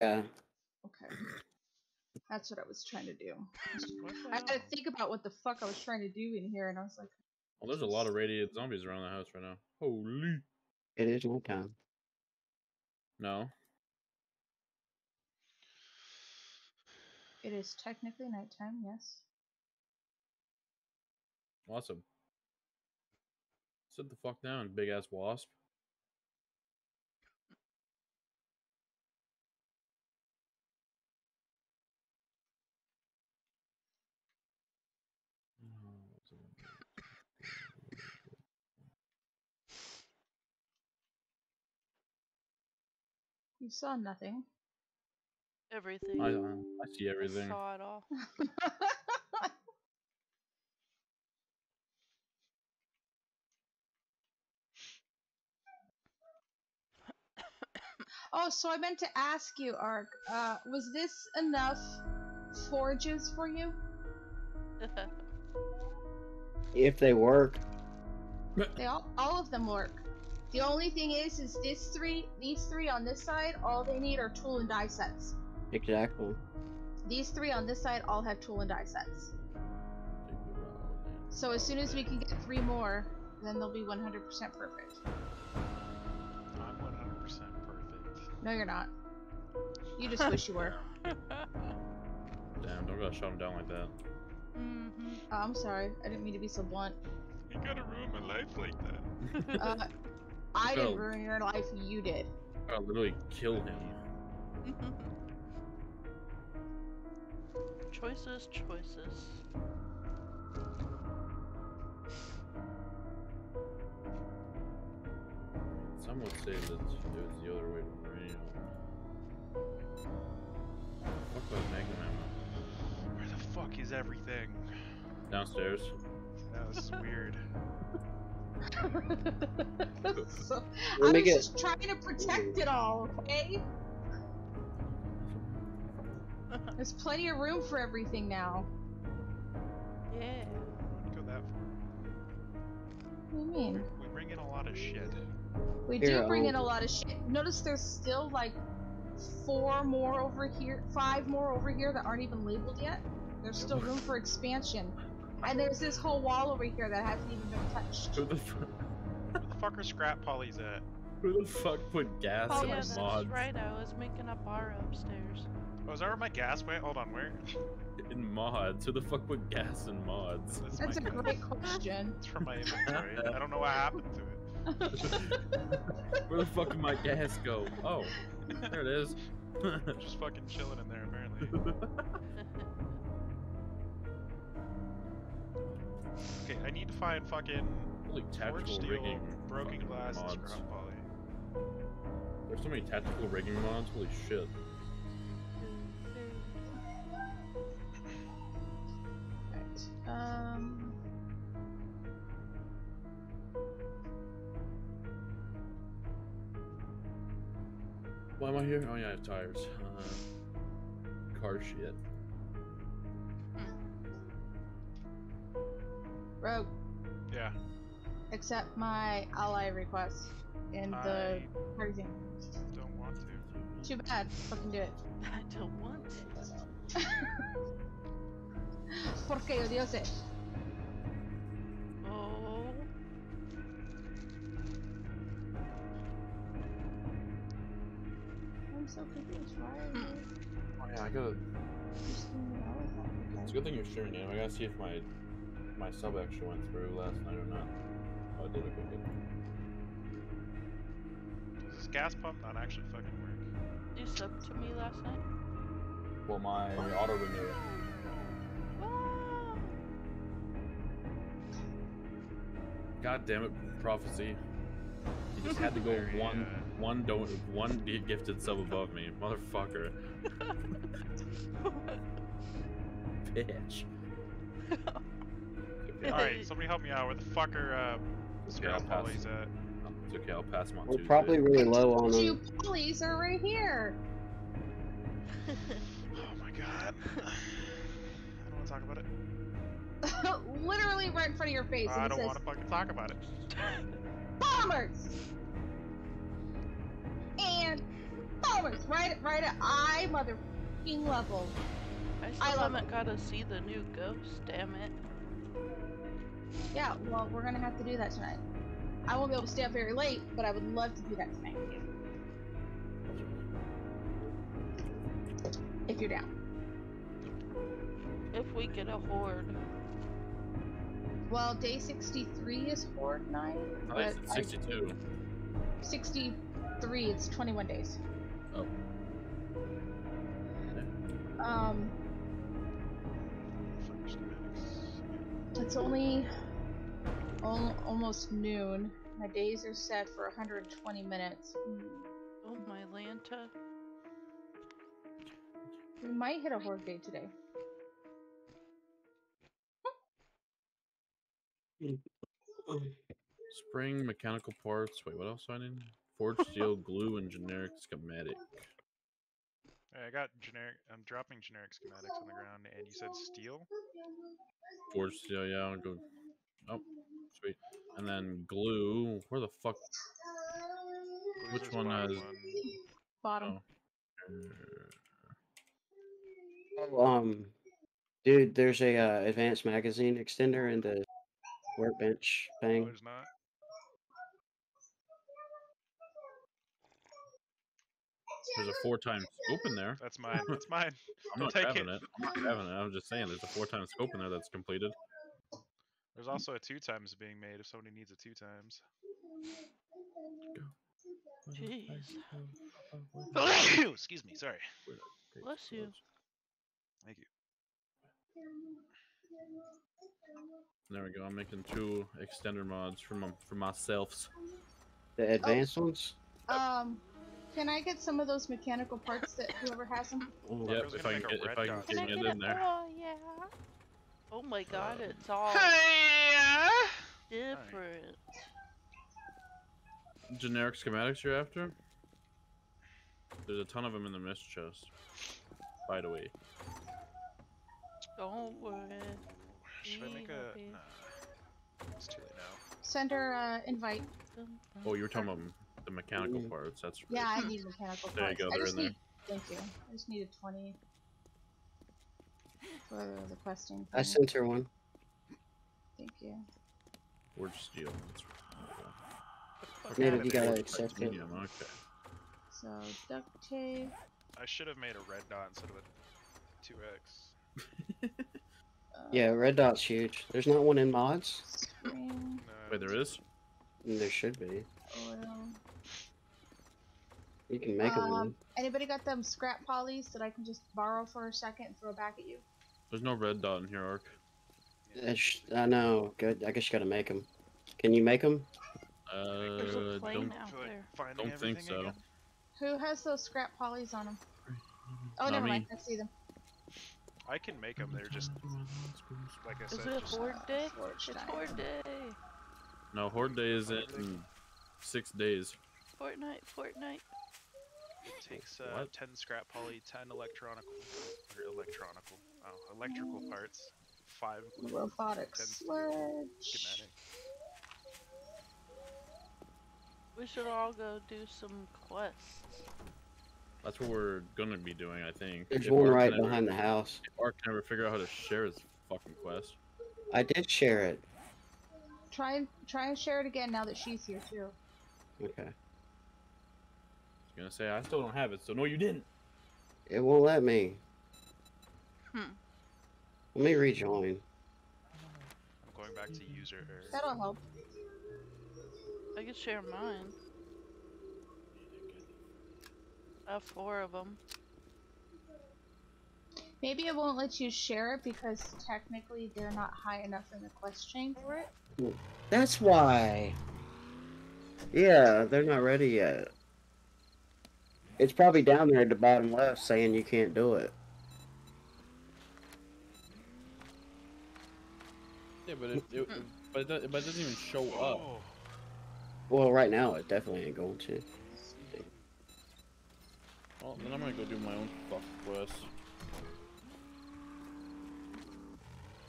Yeah. Okay. That's what I was trying to do. I had to think about what the fuck I was trying to do in here, and I was like, Well, there's a lot of radiated zombies around the house right now. Holy. It is one time. No. it is technically nighttime, yes. Awesome. Sit the fuck down, big ass wasp. You saw nothing. Everything. I, uh, I see I everything. saw it all. oh, so I meant to ask you, Ark. Uh, was this enough forges for you? If they work, They all, all of them work. The only thing is, is this three, these three on this side, all they need are tool and die sets. exactly. These three on this side all have tool and die sets. So as soon as we can get three more, then they'll be 100% perfect. I'm 100% perfect. No, you're not. You just wish you were. Damn, don't gotta shut him down like that. hmm Oh, I'm sorry. I didn't mean to be so blunt. You gotta ruin my life like that. Uh, I Go. didn't ruin your life. You did. Gotta literally kill him. choices, choices. Some would say that it was the other way around. Fuck that Magnum ammo. Where the fuck is everything? Downstairs. That was weird. so, Let I me was get- just trying to protect it all, okay? There's plenty of room for everything now. Yeah. Go that far. What do you mean? We bring in a lot of shit. We Here, do bring in a I'll- lot of shit. Notice there's still like four more over here, five more over here that aren't even labeled yet. There's still room for expansion. And there's this whole wall over here that hasn't even been touched. Who the fuck? Where the fuck are scrap polys at? Who the fuck put gas Oh, in yeah, the that's mods? right. I was making a bar upstairs. Oh, is that where my gas went? Hold on, where? In mods? Who the fuck put gas in mods? That's, That's a my great question. It's from my inventory. I don't know what happened to it. Where the fuck did my gas go? Oh, there it is. Just fucking chilling in there, apparently. Okay, I need to find fucking Holy forged tactical steel, rigging. broken fucking glass, and mods. scrap poly. There's so many tactical rigging mods. Holy shit. Right. Um. Why am I here? Oh yeah, I have tires. Uh, car shit. Rogue, Yeah. accept my ally request in the I party thing. don't want to. Too bad. Fucking do it. I don't want to. Porque yo Dios it. Oh. I'm so confused. Why are you Oh yeah, I gotta. just doing it all the time? It's a good thing you're streaming, Nam. I gotta see if my my sub actually went through last night or not. Oh, it did. Okay, good. Does this gas pump not actually fucking work? You subbed to me last night? Well, my auto renew. Ah. God damn it, prophecy. You just had to go Very, one, uh, one don't, one gifted sub above me, motherfucker, bitch. Okay, Alright, somebody help me out. Where the fuck are uh, It's okay, I'll scrap pass. at? It's okay, I'll pass them on We're Tuesday. probably really low on You them. pulleys are right here. Oh my god. I don't want to talk about it. Literally right in front of your face. I don't says, want to fucking talk about it. bombers and Almost right, right at eye motherfucking level. I still I haven't got to see the new ghost, damn it. Yeah, well, we're gonna have to do that tonight. I won't be able to stay up very late, but I would love to do that tonight. If you're down. If we get a horde. Well, day 63 is Horde night, I but think it's I- 62. 63, it's 21 days. Oh. Um, it's only al- almost noon. My days are set for 120 minutes. Oh my Lanta. We might hit a Horde day today. Spring, mechanical parts. Wait, what else do I need? Forged steel, glue, and generic schematic. Hey, I got generic. I'm dropping generic schematics on the ground, and you said steel. Forged steel, yeah, I'll go. Oh, sweet. And then glue. Where the fuck? Blue's Which one bottom has- Bottom. Uh, Um, dude, there's a uh, advanced magazine extender in the workbench No, thing. there's not. There's a four times scope in there. That's mine. That's mine. I'm Don't not take having it. it. I'm not having it. I'm just saying there's a four times scope in there that's completed. There's also a two times being made if somebody needs a two times. Jeez. Excuse me. Sorry. Bless you. Thank you. There we go. I'm making two extender mods for my for myself. The advanced ones. Um, can I get some of those mechanical parts that whoever has them? Oh, Yep, if I can get if I can dot. get Can I it in it? there. Oh yeah. Oh my god, it's all Hiya! different. Generic schematics you're after? There's a ton of them in the mist chest. By the way. Don't worry. Should I make a? Nah. It's too late now. Send her uh, invite. Oh, you were talking about the mechanical Mm. parts. That's right. Yeah, I need mechanical There you go, they're just in need. Thank you. I just needed 20 for the questing. I sent her one. Thank you. Forged steel. That's right. Native, Okay. you gotta accept it. titanium, Okay. So duct tape. I should have made a red dot instead of a two X. Uh, Yeah, red dot's huge. There's not one in mods. Spring No, Wait, there is? There should be. oil. You can make Um, one. Anybody got them scrap polys that I can just borrow for a second and throw back at you? There's no red dot in here, Ark. Ish- I know. Good. I guess you gotta make them. Can you make them? There's Uh, a plane don't. out there. finding don't think so. again. Who has those scrap polys on them? Oh, Not never me. mind. I see them. I can make them. They're just like I Is said. it just- Horde Day? Forged It's. Horde Day. No, Horde Day is in six days. Fortnite, Fortnite. It takes uh, What? 10 scrap poly, 10 electronical, or electronical, oh, electrical parts, 5 glue, Robotic 10 sledge. schematic. We should all go do some quests. That's what we're gonna be doing, I think. There's If one Ark right can ever- behind the house. If Ark can ever figure out how to share his fucking quest. I did share it. Try and try and share it again now that she's here too. Okay. I was gonna say I still don't have it, so no, you didn't. It won't let me. Hmm. Let me rejoin. I'm going back to user error. That'll help. I can share mine. I have four of them. Maybe it won't let you share it because technically they're not high enough in the quest chain for it. That's why. Yeah, they're not ready yet. It's probably down there at the bottom left saying you can't do it. Yeah, but it, it, but it, do- but it doesn't even show up. Well, right now it definitely ain't going to. Well, then I'm gonna go do my own fuck quest.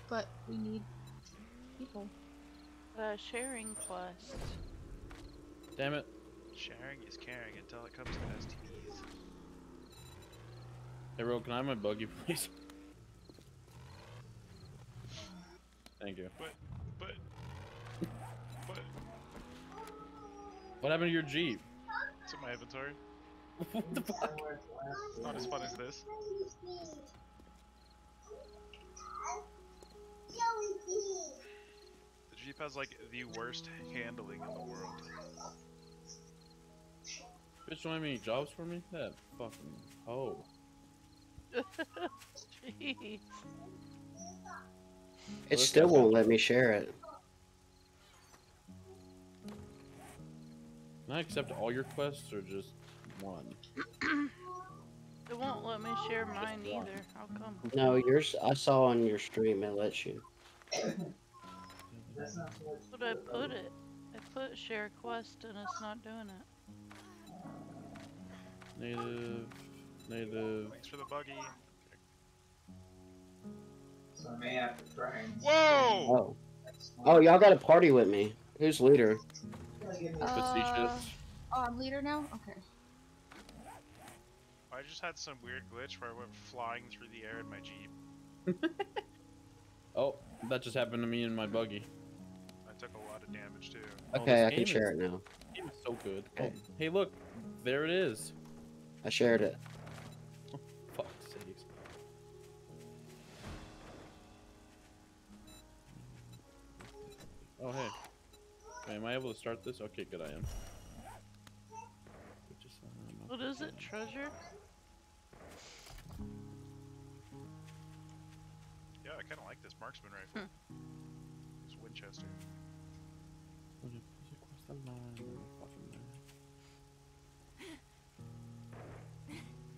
But we need people. The sharing quest. Damn it. sharing is caring until it comes to STDs. Hey, Ro, can I have my buggy, please? Thank you. But, but, but, What happened to your Jeep? it's in my inventory. what the fuck? It's not as fun as this. The Jeep has like the worst handling in the world. Bitch, don't have any jobs for me? That fucking oh. Jeez. It still won't let me share it. Can I accept all your quests or just one? It won't let me share mine either. How come? No, yours. I saw on your stream it lets you. But I put it. I put share quest and it's not doing it. Native, native. Thanks for the buggy. So I may have to try and. Whoa! Oh. Oh, y'all got a party with me. Who's leader? Uh, oh, I'm leader now? Okay. I just had some weird glitch where I went flying through the air in my Jeep. Oh, that just happened to me in my buggy. I took a lot of damage too. Oh, Okay, this I game can is- share it now. It was so good. Oh, hey, look, there it is. I shared it. Oh hey. Wait, am I able to start this? Okay, good, I am. What is it? Treasure? Yeah, I kind of like this marksman rifle. Hmm. It's Winchester. Would it please request a line.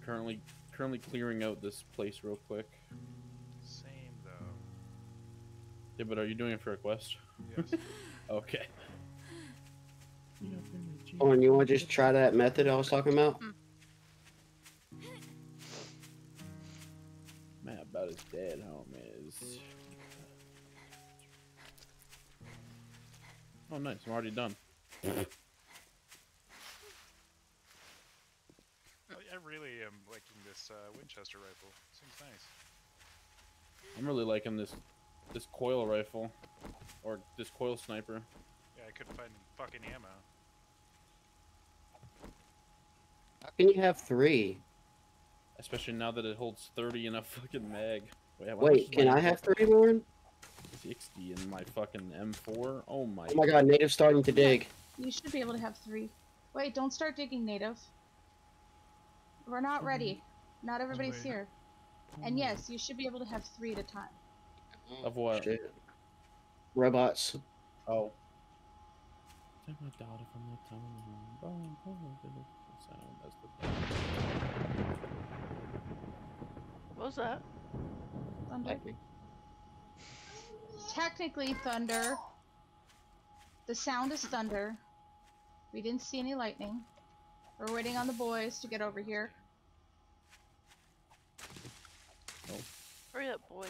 Currently, currently clearing out this place real quick. Same though. Yeah, but are you doing it for a quest? Yes. Okay. Oh, and you want to just try that method I was talking about? Man, about his dead home is. Oh, nice. I'm already done. I I really am liking this uh, Winchester rifle. Seems nice. I'm really liking this this coil rifle or this coil sniper. Yeah, I couldn't find fucking ammo. How can you have three? Especially now that it holds 30 in a fucking mag. Wait, Wait, can I have three, Lauren? 60 in my fucking M4? Oh my. Oh my god, native starting to dig. You should be able to have three. Wait, don't start digging native. We're not ready. Mm-hmm. Not everybody's here. And yes, you should be able to have three at a time. Of what? Shit. Robots. Oh. Take my daughter from the town. What was that? Thunder. Lightning. Technically, thunder. The sound is thunder. We didn't see any lightning. We're waiting on the boys to get over here. Hurry up, boys.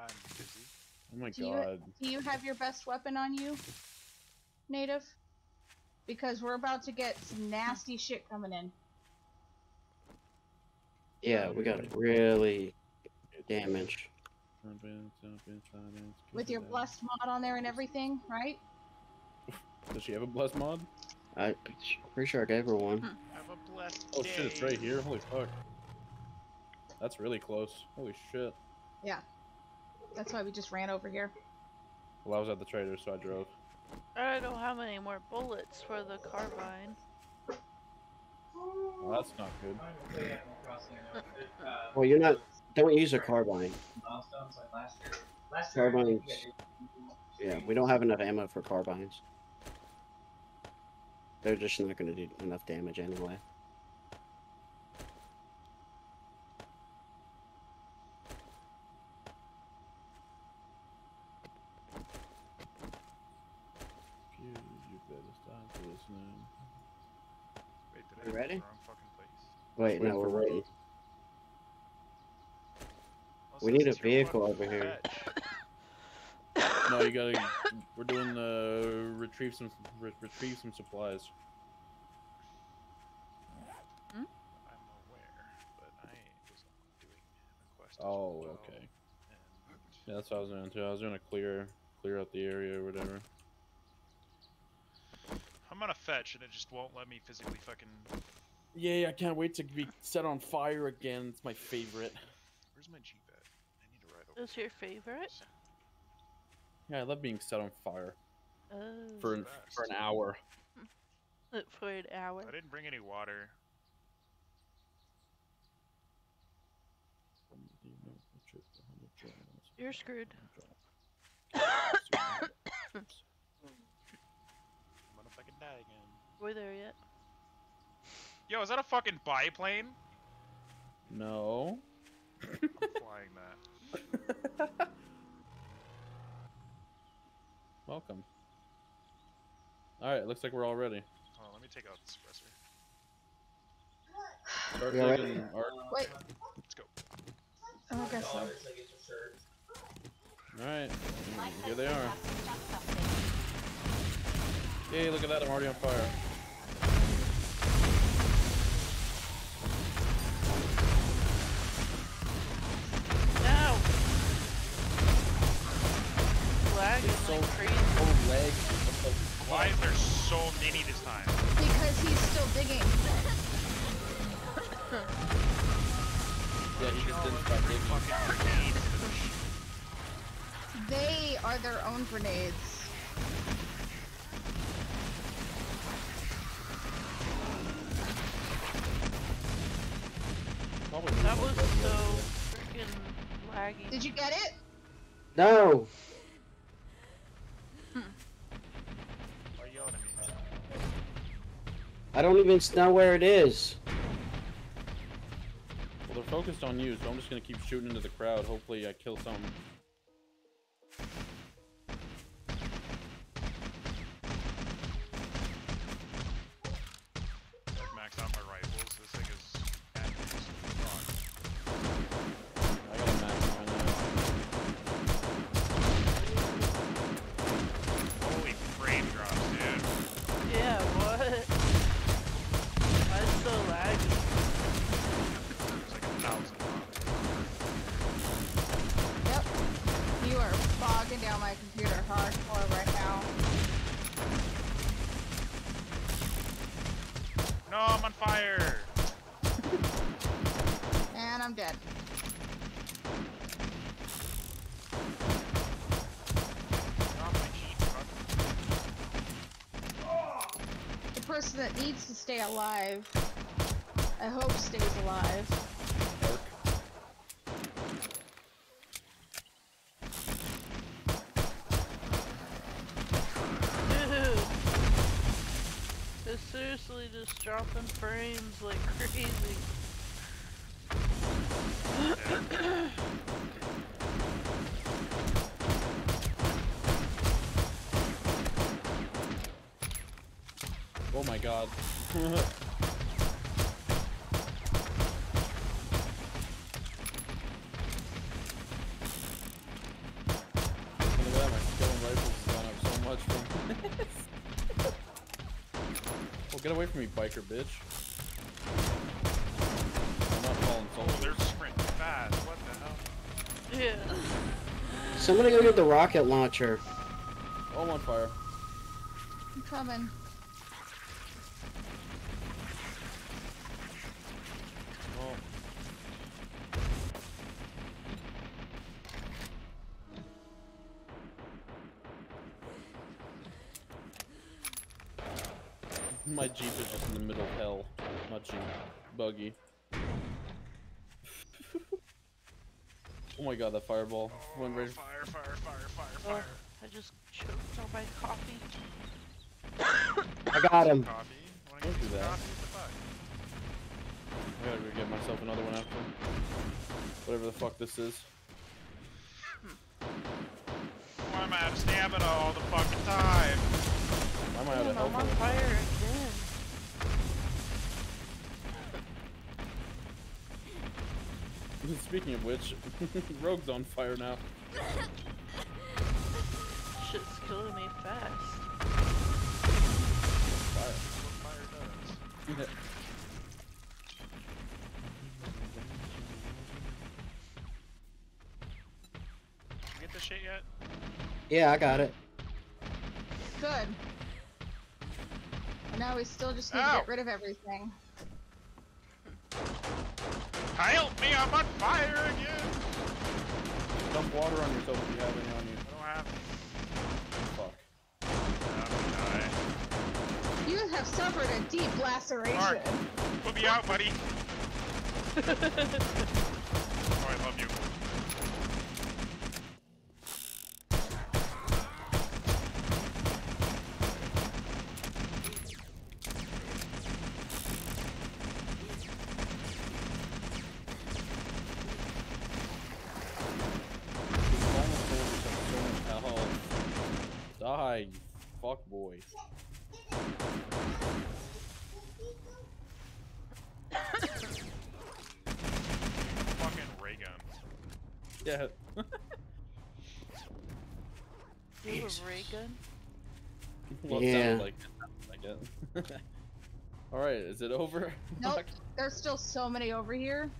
I'm busy. Oh my Do you- god. Do you have your best weapon on you, native? Because we're about to get some nasty shit coming in. Yeah, we got really damage. With your blessed mod on there and everything, right? Does she have a blessed mod? I pretty sure I gave her one. Hmm. Have a blessed Oh day. shit, it's right here. Holy fuck. That's really close. Holy shit. That's why we just ran over here. Well, I was at the trader, so I drove. I don't have any more bullets for the carbine. Well, that's not good. Well, you're not. Don't use a carbine. Milestones like last year. Last year, Carbines. yeah, Yeah, we don't have enough ammo for carbines. They're just not going to do enough damage anyway. You, you better start listening. Wait, did I ready? the wrong fucking place? Wait, Wait no, we're waiting. Also, We need a vehicle one over here. No, you gotta. We're doing the retrieve some re- retrieve some supplies. Hmm? I'm aware, but I was doing a quest. Oh, Well, okay. and Yeah, that's what I was doing too. I was gonna clear clear out the area or whatever. I'm gonna fetch and it just won't let me physically fucking. Yeah, I can't wait to be set on fire again. It's my favorite. Where's my jeep at? I need to ride over. Is your favorite? Yeah, I love being set on fire Oh. for an, for an hour. for an hour. I didn't bring any water. You're screwed. I'm gonna fucking die again. We're there yet. Yo, is that a fucking biplane? No. I'm flying that. Welcome. Alright, looks like we're all ready. Hold on, let me take out the suppressor. Start Yeah, right. digging, Art. Wait. Let's go. Oh, I guess so. Dollars, I get your shirt. Alright, here they are. Yay, look at that, I'm already on fire. No! Lag is so- like crazy. Oh, leg. Why is there so many this time? Because he's still digging. Yeah, he just didn't stop Three digging. fucking grenades. They are their own grenades. Probably That was so than- freaking laggy. Did you get it? No. Why are you yelling at me? I don't even know where it is. Well, they're focused on you, so I'm just gonna keep shooting into the crowd. Hopefully, I kill some. Stay alive, I hope stays alive. Dude! It's seriously just dropping frames like crazy. Oh my god. Look at that, my skill and rifles has gone up so much Oh from this. well, get away from me, biker bitch. I'm not falling Oh, they're sprinting fast. What the hell? Yeah. Somebody go get the rocket launcher. Oh, I'm on fire. I'm coming. Buggy. oh my god, that fireball went right. Fire, fire, fire, fire, Oh. I just choked on my coffee. I got him. Coffee? Wanna Don't do that. coffee? What the fuck? I gotta go get myself another one after. Whatever the fuck this is. Why am I out of stamina all the fucking time? Why am I out of Damn, I'm on already? fire Speaking of which, Rogue's on fire now. Shit's killing me fast. Fire. What fire does. the shit yet? Yeah, I got it. Good. And now we still just need Ow. to get rid of everything. Help me! I'm on fire again. Dump water on yourself if you have any on you. I don't have. Fuck. I'm gonna. You have suffered a deep laceration. Mark. Put me out, buddy. oh, I love you. These homeless soldiers have so much health. Die, you fuck boy. Fucking ray gun. Yeah. You have a ray gun? well, it Yeah. sounded like it. Like it. Alright, is it over? Nope. There's still so many over here.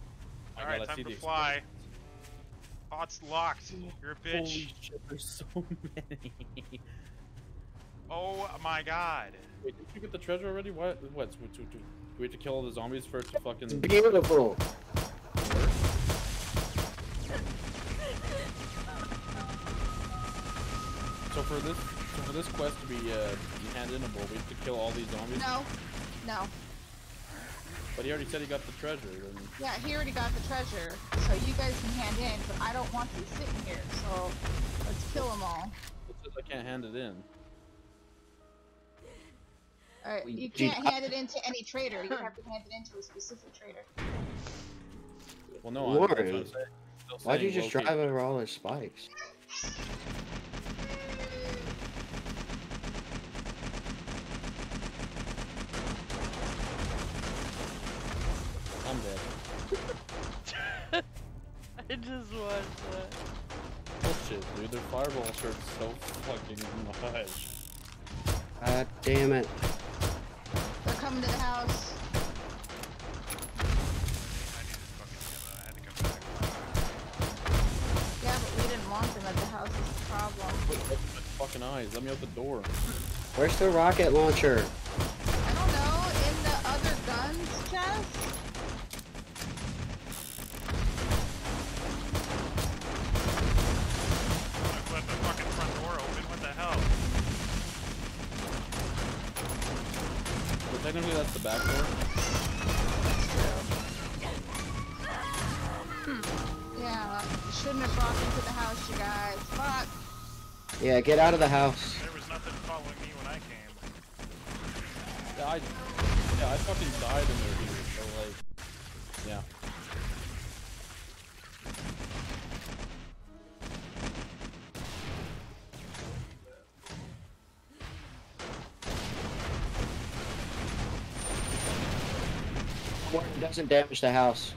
I Alright, time to fly. Oh, locked. You're a bitch. Holy shit, there's so many. Oh my god. Wait, did you get the treasure already? What? What? Do, do, do we have to kill all the zombies for it to fucking It's beautiful. So for this, so for this quest to be uh, be handed in, we have to kill all these zombies. No. No. But he already said he got the treasure. Then Yeah, he already got the treasure. So you guys can hand in, but I don't want these sitting here. So let's kill them all. it says I can't hand it in. Alright, you can't hand it into any trader. You have to hand it into a specific trader. Well, no, I- that's what I'm Warren, Why'd you just locate- drive over all those spikes? I'm dead. I just watched that. Bullshit, dude. Their fireball hurts so fucking much. God damn it. They're coming to the house. I needed fucking ammo. I had to come back. Yeah, but we didn't want them at the house. Is the problem. Open my fucking eyes. Let me out the door. Where's the rocket launcher? Get out of the house. There was nothing following me when I came. Yeah, I, yeah, I fucking died in there, dude. So like, yeah. It doesn't damage the house.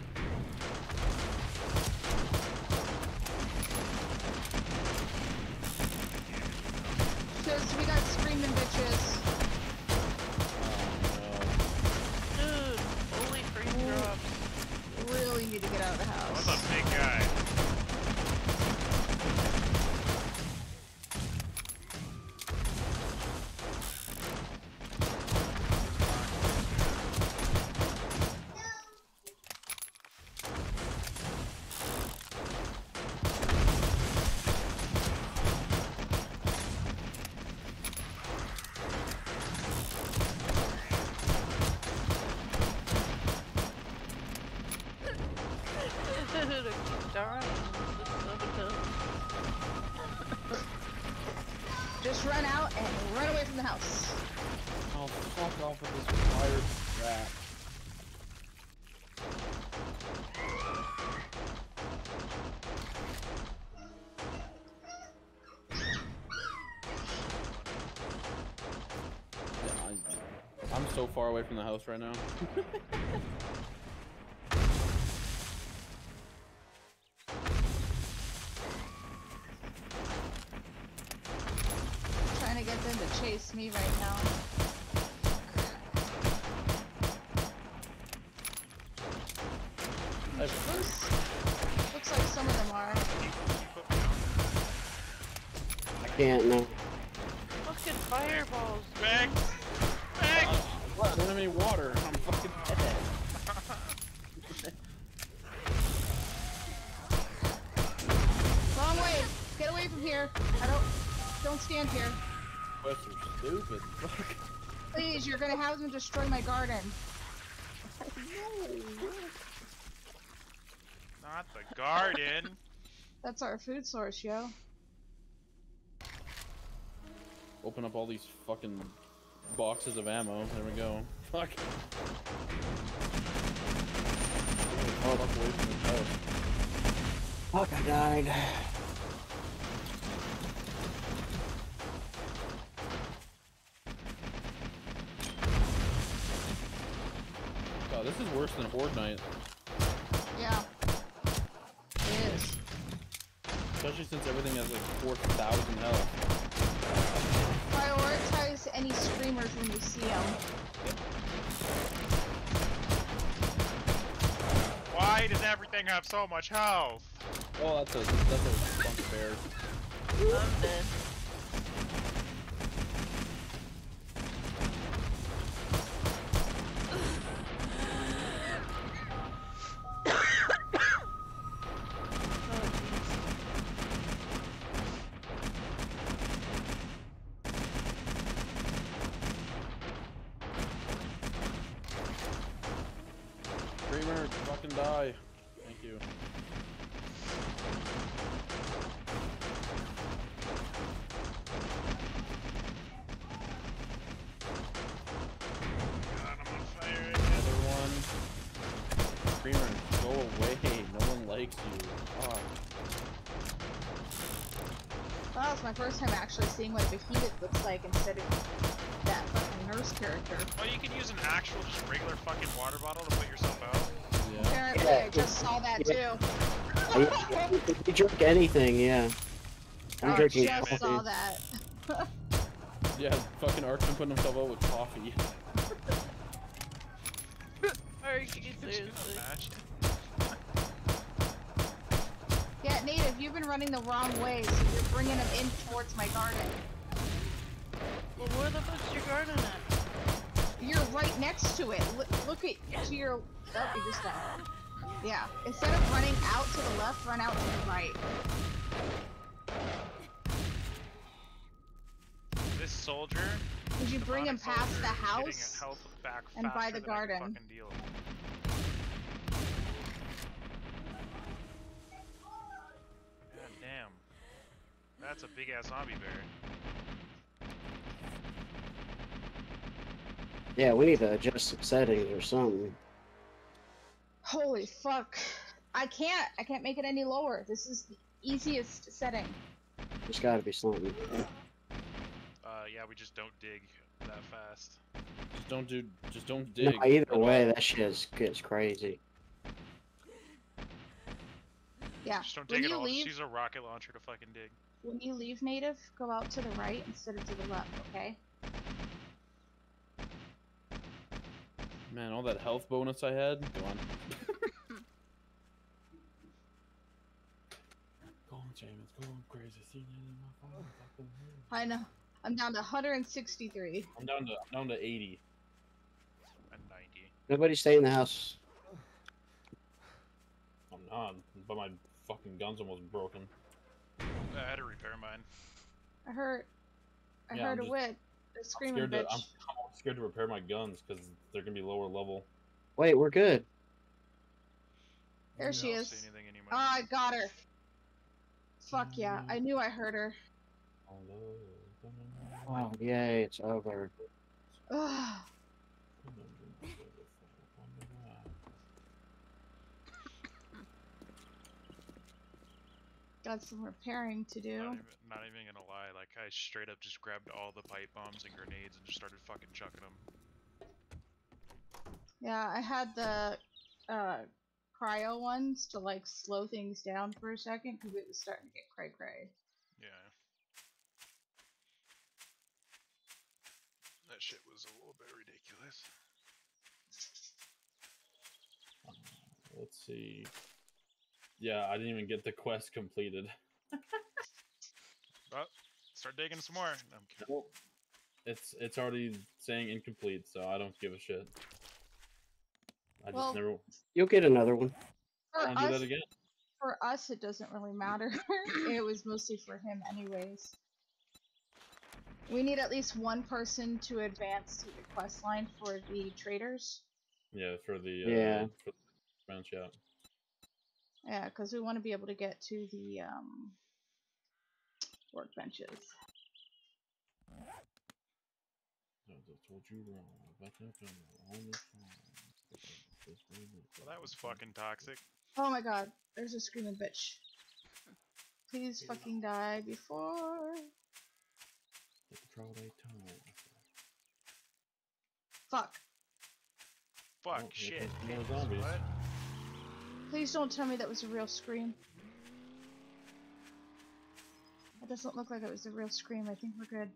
House right now. trying to get them to chase me right now. I've, Looks, looks like some of them are. You put me on Can't no. Gonna have them destroy my garden. Not the garden. That's our food source, yo. Open up all these fucking boxes of ammo. There we go. Fuck. Oh, fuck away from the house. Fuck, I died. This is worse than Horde Night. Yeah. It is. Especially since everything has like 4,000 health. Prioritize any screamers when you see them. Why does everything have so much health? Oh, that's a that's a bunch of bears. I'm dead. Anything, yeah. I'm I drinking just coffee. saw that. Yeah, fucking Archman putting himself out with coffee. Are you Just seriously? imagine. Yeah, native, you've been running the wrong way, so you're bringing them in towards my garden. Well, where the fuck's your garden at? You're right next to it. Look, look at to your. Oh, you just died. Yeah. Instead of running out to the left, run out to the right. This soldier. Did you bring him past the soldier, is getting house? health back and by the than I can garden. God damn. That's a big ass zombie bear. Yeah, we need to adjust some settings or something. Holy fuck! I can't. I can't make it any lower. This is the easiest setting. There's gotta be something. Uh, yeah, we just don't dig that fast. Just don't do. Just don't dig. No, either way, that shit is, gets crazy. Yeah. Just don't When dig at you all. Just leave, use a rocket launcher to fucking dig. when you leave native, go out to the right instead of to the left. Okay. Man, all that health bonus I had. Go on. Going, James, going crazy. See you in my phone. I know. I'm down to 163. I'm down to I'm down to 80. And 90. Nobody stay in the house. I'm not, but my fucking gun's almost broken. I had to repair mine. I heard. I Yeah, heard I'm a just- wit. A I'm screaming scared, to. I'm, I'm scared to repair my guns because they're gonna be lower level. Wait, we're good. There I she is. see anything anymore. Oh, I got her. Fuck yeah! I mm. knew I heard her. Oh, oh yay, it's over. Ugh. Got some repairing to Not do. even, not even gonna lie, like I straight up just grabbed all the pipe bombs and grenades and just started fucking chucking them. Yeah, I had the uh, cryo ones to like slow things down for a second because it was starting to get cray cray. Yeah. That shit was a little bit ridiculous. Let's see. Yeah, I didn't even get the quest completed. Start digging some more. No, I'm kidding. Well, it's it's already saying incomplete, so I don't give a shit. I just never You'll get another one. For want to do us, that again. for us, it doesn't really matter. it was mostly for him, anyways. We need at least one person to advance to the quest line for the traders. Yeah, for the uh, Yeah. for the bench, yeah. Yeah, because we want to be able to get to the um, workbenches. I told you wrong. Back up and on the phone. Well, that was fucking toxic. Oh my god, there's a screaming bitch. Please fucking die before. The control Daytona. Fuck. Fuck, Oh, shit. comes more What? Please don't tell me that was a real scream. That doesn't look like it was a real scream. I think we're good.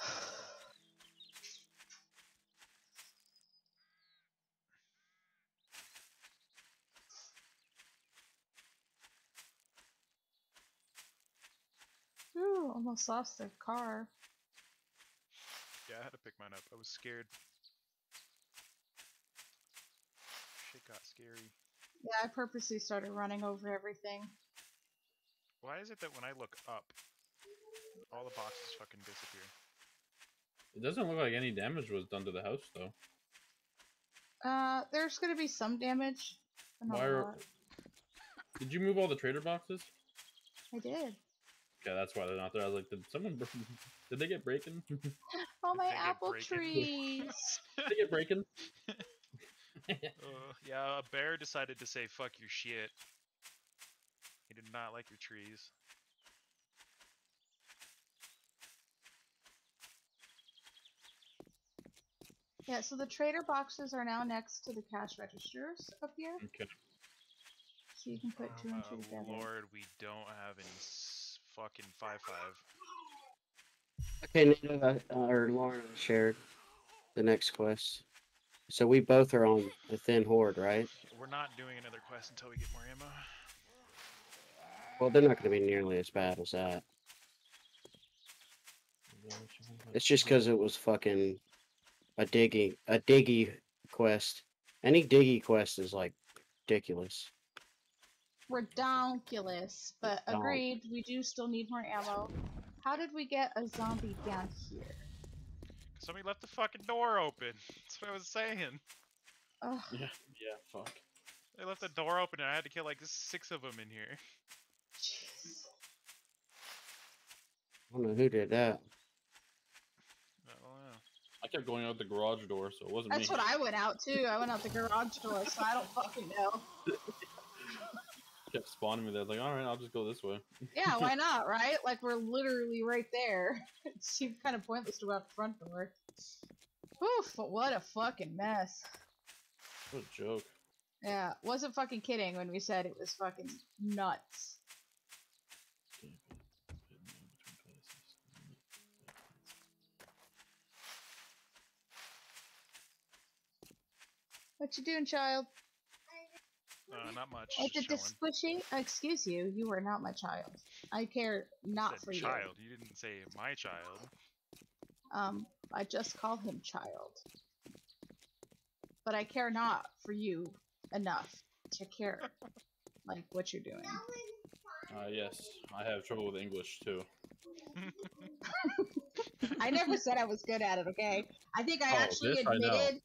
Ooh, almost lost the car. Yeah, I had to pick mine up. I was scared. Shit got scary. Yeah, I purposely started running over everything. Why is it that when I look up, all the boxes fucking disappear? It doesn't look like any damage was done to the house though. Uh, there's gonna be some damage. Why are... Did you move all the trader boxes? I did. Okay, that's why they're not there. I was like, did someone? br- Did they get breaking? did Oh, my apple breaking? trees. Did they get breaking? Uh, yeah, a bear decided to say fuck your shit. He did not like your trees. yeah, so the trader boxes are now next to the cash registers up here, Okay. so you can put two and two Oh, together. Lord, we don't have any fucking five five. Okay, Nita uh, or Lauren shared the next quest. So we both are on the thin horde, right? We're not doing another quest until we get more ammo. Well, they're not going to be nearly as bad as that. It's just because it was fucking a diggy a diggy quest. Any diggy quest is like ridiculous. Redonkulous, but agreed, we do still need more ammo. How did we get a zombie down here? Somebody left the fucking door open. That's what I was saying. Ugh, Yeah. Yeah. Fuck. They left the door open and I had to kill like six of them in here. jeez. I don't know who did that. I don't know. I kept going out the garage door, so it wasn't That's me. That's what I went out too. I went out the garage door, so I don't fucking know. kept spawning me there. Like, all right, I'll just go this way. Yeah, why not, right? Like we're literally right there. It seemed kind of pointless to go out the front door. Oof, but what a fucking mess. What a joke. Yeah, wasn't fucking kidding when we said it was fucking nuts. What you doing, child? Uh, not much. It's a just squishy. Excuse you, you are not my child. I care not Said for child. You didn't say my child. Um, I just call him child. But I care not for you enough to care like what you're doing. Uh, yes, I have trouble with English too. I never said I was good at it, okay? I think I Oh, actually this I know. admitted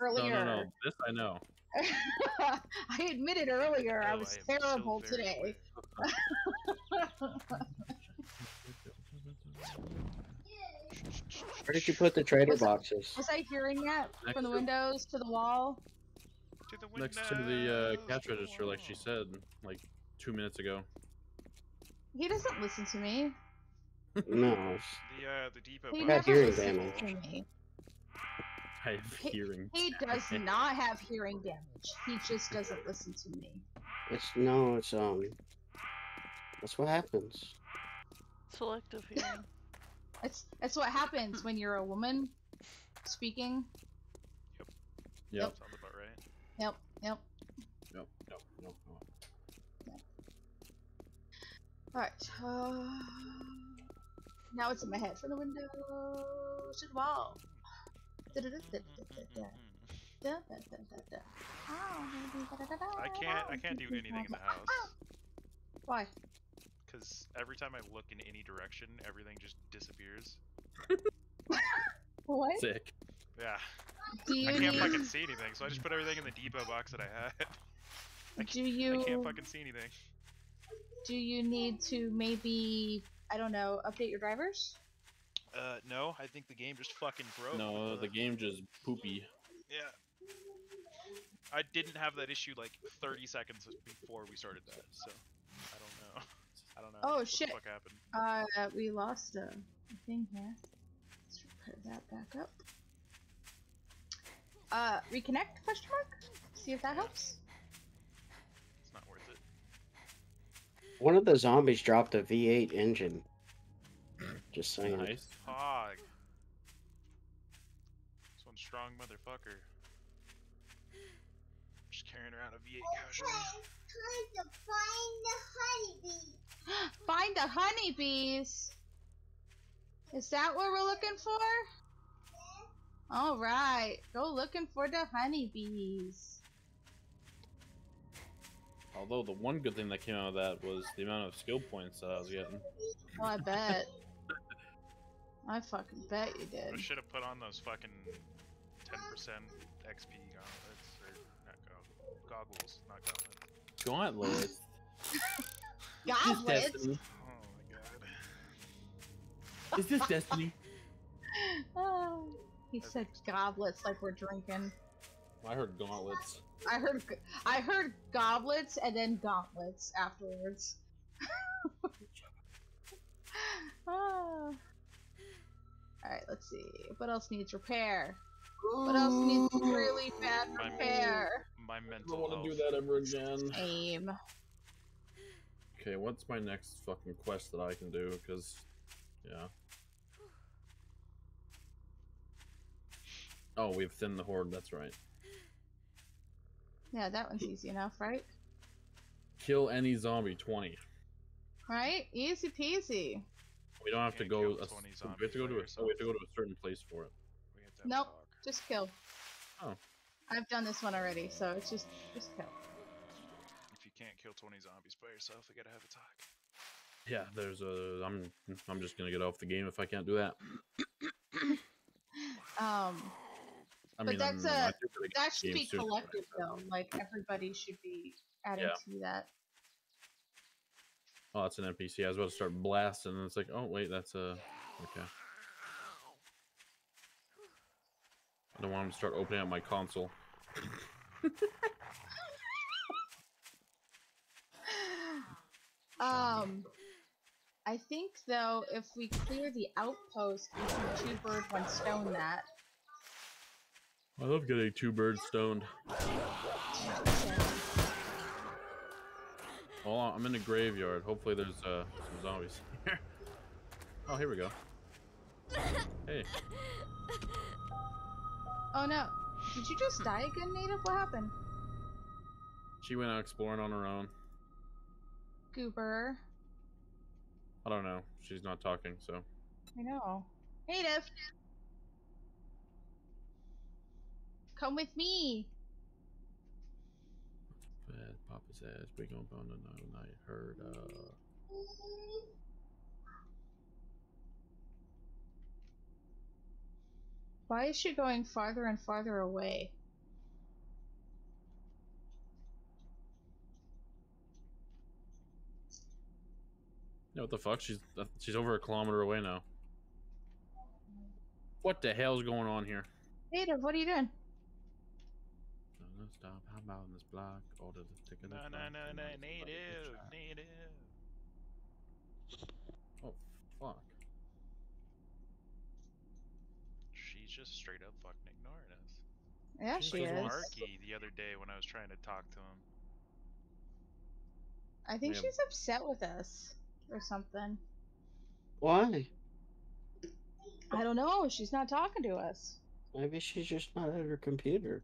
no, no, no. This I know. I admitted earlier I Oh, was am so terrible very today. Where did you put the trader Was it- boxes? Was I hearing that Next from the windows to the wall? To the Next to the uh, cash register, like she said, like two minutes ago. He doesn't listen to me. No. The uh, the depot. He never listens to me. I have Hey, hearing. He does not have hearing damage. He just doesn't listen to me. It's no. It's um. That's what happens. Selective hearing. That's that's what happens when you're a woman speaking. Yep. Sounds about right. Yep, yep. Nope. Nope. Nope. nope. Alright. Uh, now it's in my head. From the window to the wall. Da-da-da-da-da. Oh, I can't. I can't do anything in the house Why? because every time I look in any direction, everything just disappears. What? Sick. Yeah, Do you I can't need, fucking see anything, so I just put everything in the depot box that I had. I do you I can't fucking see anything. do you need to maybe I don't know update your drivers? Uh, no, I think the game just fucking broke. No, with the game just poopy. Yeah. I didn't have that issue like 30 seconds before we started that, so I don't know. I don't know. Oh, what shit. The fuck happened? Uh, we lost a thing here. Let's put that back up. Uh, reconnect? Question mark. See if that helps. It's not worth it. One of the zombies dropped a V8 engine. Just saying. Nice. Hog. This one's strong motherfucker. Just carrying around a V8 casually. Trying to find the honeybee. Find the honeybees. Is that what we're looking for? All right, go looking for the honeybees. Although the one good thing that came out of that was the amount of skill points that I was getting. Oh, I bet. I fucking bet you did. I should have put on those fucking 10% XP gauntlets, or not gog- goggles, not gauntlets. Gauntlet. Is this Goblets. Destiny? Oh my god. Is this Destiny? Oh, he said goblets like we're drinking. I heard gauntlets. I heard, g- I heard goblets and then gauntlets afterwards. ah. All right, let's see. What else needs repair? What else needs really bad My- repair? My I don't want to do that ever again. Aim. Okay, what's my next fucking quest that I can do? Because, yeah. Oh, we've thinned the horde. That's right. Yeah, that one's easy enough, right? Kill any zombie. Twenty. Right? Easy peasy. We don't have to go. A, we have to go to a. zombies Oh, we have to go to a certain place for it. We have to have a Nope. talk. Just kill. Oh. I've done this one already, so it's just just kill. If you can't kill 20 zombies by yourself, we gotta have a talk. Yeah, there's a. I'm. I'm just gonna get off the game if I can't do that. Um, I But mean, that's I'm, a- I think the that should be soon. collective though. Like everybody should be adding Yeah. to that. Oh, that's an NPC. I was about to start blasting, and it's like, oh wait, that's a. Okay. I don't want him to start opening up my console. Um, I think though, if we clear the outpost, we can two bird one stone that. I love getting two birds stoned. Hold on, I'm in the graveyard. Hopefully, there's uh, some zombies here. oh, here we go. Hey, Oh no! Did you just die again, native? What happened? she went out exploring on her own. Goober. I don't know. She's not talking, so. I know. Native. Come with me. Papa says we gonna go on the night heard uh Why is she going farther and farther away? Yeah, what the fuck? She's uh, she's over a kilometer away now. What the hell's going on here? Native, what are you doing? No, no, stop. How about in this block? Order the ticket. No, no, no, no, native, native. Oh, fuck. She's just straight up fucking ignoring us. Yeah, She's she Like is. Marky the other day when I was trying to talk to him. I think Yeah. she's upset with us or something. Why? I don't know. She's not talking to us. Maybe she's just not at her computer.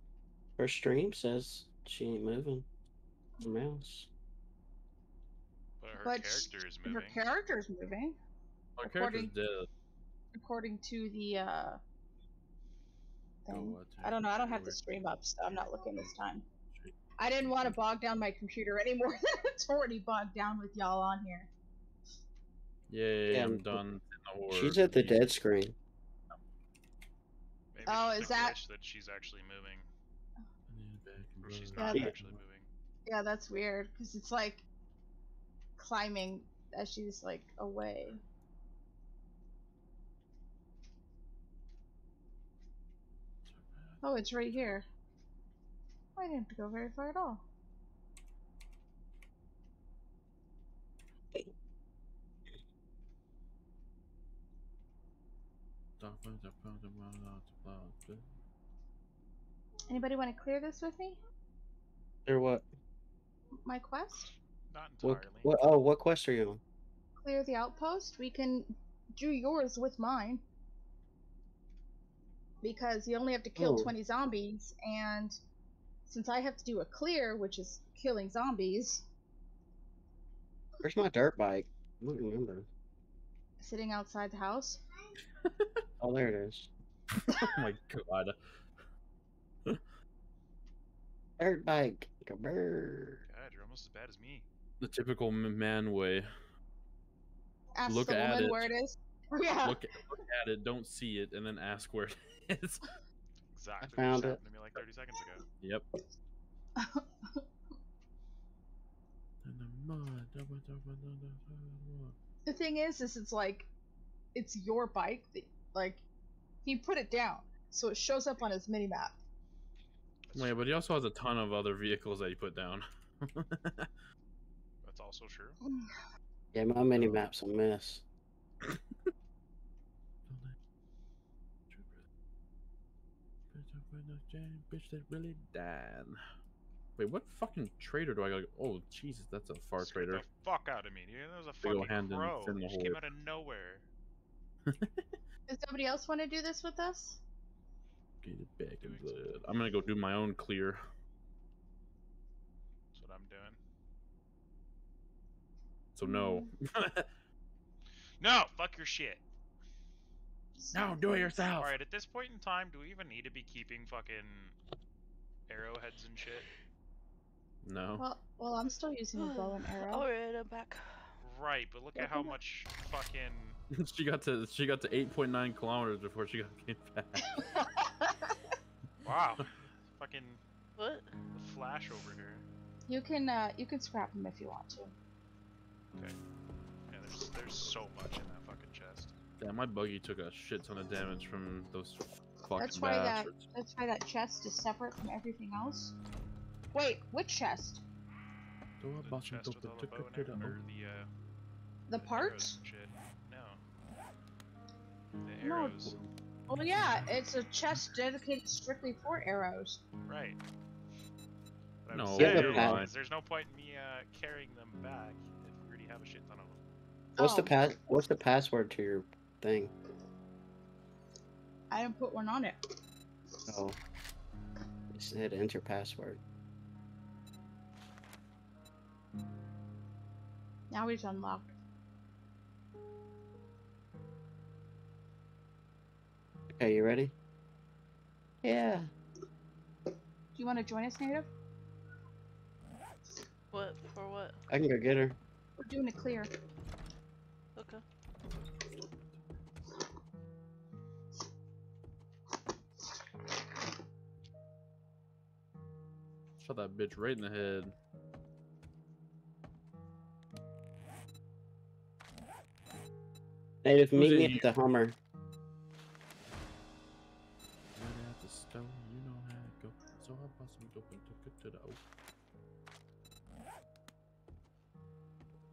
Her stream says she ain't moving the mouse. But her But character is moving. Her moving. character's moving, My According- character's dead. according to the uh thing. Go I don't know. I don't have the stream up, so I'm not looking this time. I didn't want to bog down my computer anymore. it's already bogged down with y'all on here. Yay, Yeah, I'm I'm- done. in the horde. She's at the dead screen. Maybe Oh, is that- that she's actually moving, I need back and or she's mm. not Yeah. actually moving. Yeah, that's weird because it's like climbing as she's like away. Oh, it's right here. I didn't have to go very far at all. Anybody want to clear this with me? Or what? My quest? Not What, what? Oh, what quest are you on? Clear the outpost? We can do yours with mine. Because you only have to kill Oh. 20 zombies, and since I have to do a clear, which is killing zombies, Where's my dirt bike? I don't remember. sitting outside the house. Oh, there it is. oh my god. Dirt bike. Come here. God, you're almost as bad as me. The typical man way. Ask Look the at woman it. where it is. Yeah. Look, look at it, don't see it, and then ask where it is. Exactly. what found it. happened to me like 30 seconds ago. Yep. The thing is, is it's like, it's your bike. That, like, he put it down, so it shows up on his mini map. That's, Wait, but he also has a ton of other vehicles that he put down. that's also true. Yeah, my mini map's a mess. Bitch, that really died. Wait, what fucking trader do I got? Oh, Jesus, that's a far Scared trader. The fuck out of me, dude. That was a Big fucking hand crow. in the It just came out of nowhere. Does somebody else want to do this with us? Get it back in blood. I'm gonna go do my own clear. That's what I'm doing. So no. Mm. No, fuck your shit. no, do it yourself. Alright, at this point in time, do we even need to be keeping fucking arrowheads and shit? No. Well, well, I'm still using a bow and arrow. Alright, I'm back. Right, but look at how much fucking. she got to she got to 8.9 kilometers before she got came back. Wow. fucking What? the flash over here. You can, uh, you can scrap them if you want to. Okay. Yeah, there's, there's so much in that fucking chest. Damn, my buggy took a shit ton of damage from those fucking That's why that- bastards. That's why that chest is separate from everything else. Wait, which chest? Do The boss chest with all the bow to and the arrow, or the, uh, The arrows parts? and shit. No. The No. arrows. Oh yeah, it's a chest dedicated strictly for arrows. Right. What I'm No, saying you're is there's no point in me uh, carrying them back if we already have a shit ton of them. What's the Oh. pass? What's the password to your thing? I didn't put one on it. Oh, it said enter password. Now he's unlocked. Okay, you ready? Yeah. Do you want to join us, Native? What? For what? I can go get her. We're doing a clear. Okay. Shot that bitch right in the head. Native, meet me at the Hummer. Dope and took to the.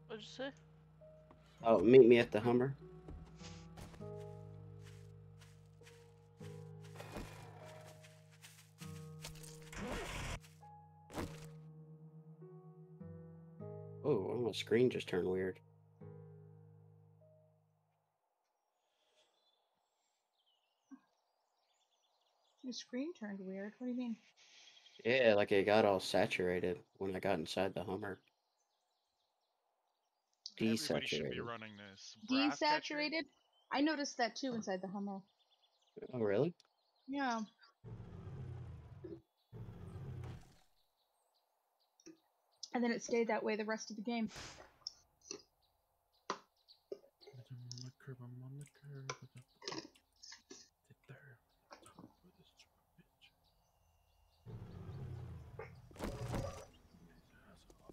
What'd you say? Oh, meet me at the Hummer. Oh, my screen just turned weird. Your screen turned weird. What do you mean? Yeah, like it got all saturated when I got inside the Hummer. Everybody should be Desaturated. running this. Breath catcher? Desaturated. I noticed that too inside the Hummer. Oh, really? Yeah. And then it stayed that way the rest of the game. I'm on the curb, I'm on the curb. Sit there. Talk with this bitch.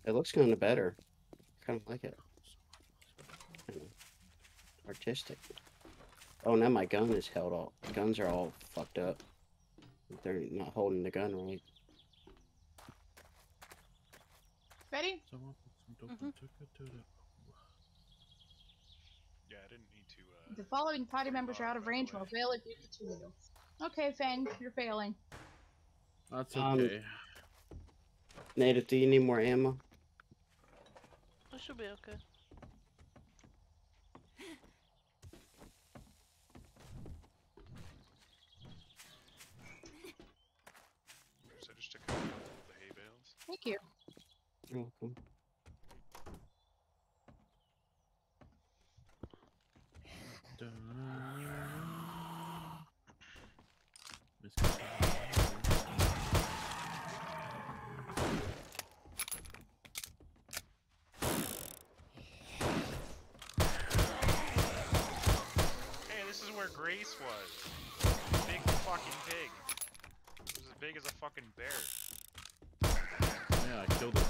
It looks kind of better. Kind of like it. Artistic. Oh, now my gun is held all. Guns are all fucked up. They're not holding the gun right. Ready? Someone put some dope and took it to the. Yeah, I didn't need to. Uh, The following party members are out of range way. will fail if you continue. Okay, Fang, you're failing. That's Um, okay. Native, do you need more ammo? This should be okay. so just took out the hay bales. Thank you. You're welcome. This is where Grace was. Big fucking pig. It was as big as a fucking bear. Yeah, I killed it.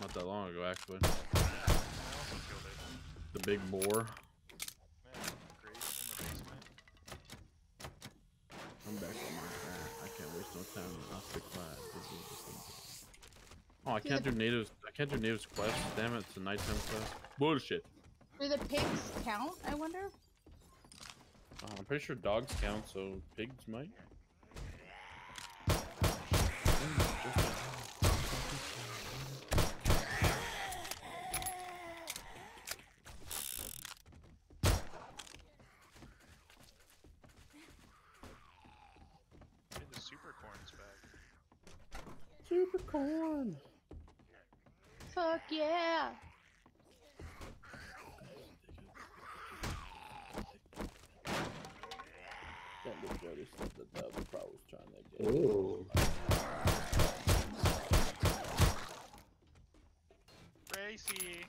Not that long ago, actually. I also killed it. The big boar. Yeah, Grace in the basement. I'm back on my track. I can't waste no time. I'll stick by. This is just Oh, I can't do natives. I can't do natives quest. Damn it! It's a nighttime quest. Bullshit. Do the pigs count, I wonder? Uh, I'm pretty sure dogs count, so pigs might. Hey, super corn's back. Super corn. Fuck yeah! That little Jody said that the other crowd was trying to get. Ooh. Gracie!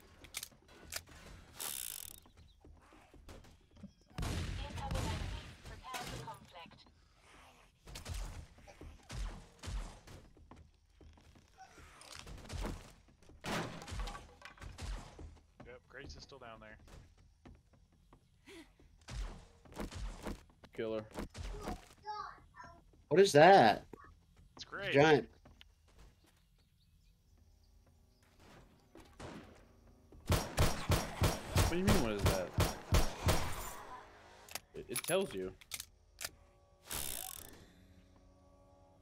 Yep, Grace is still down there. Killer. What is that? It's great. Giant. What do you mean? What is that? It, it tells you.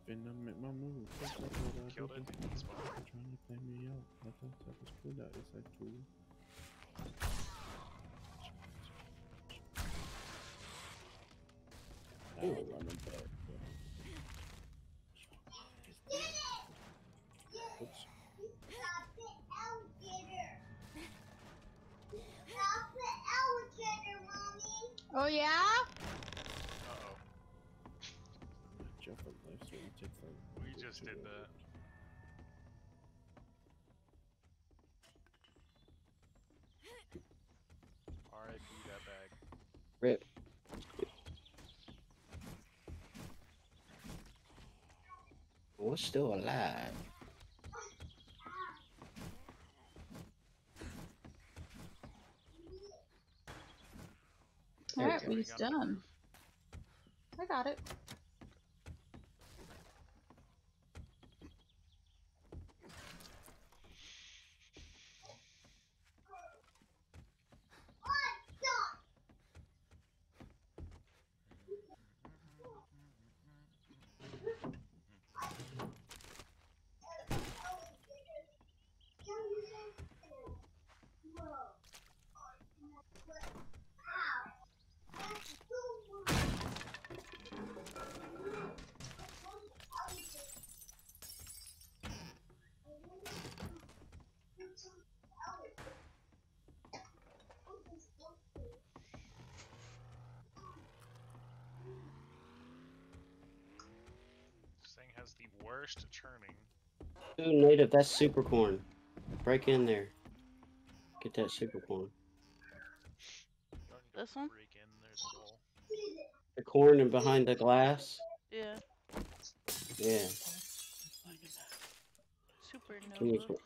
Finna make my move. That's not what I Killed it. Trying to play me out. I thought that was cool. That is like cool. Yeah? Uh-oh. Jump up life so it takes like. We just did that. R.I.P. that bag. Rip. What's still alive? There we Alright, go. He's done. I got it. Ooh, native, that's super corn. Break in there. Get that super corn. You don't need to This one? Break in. There's. The corn and behind the glass. Yeah. Yeah. Can you Supernova.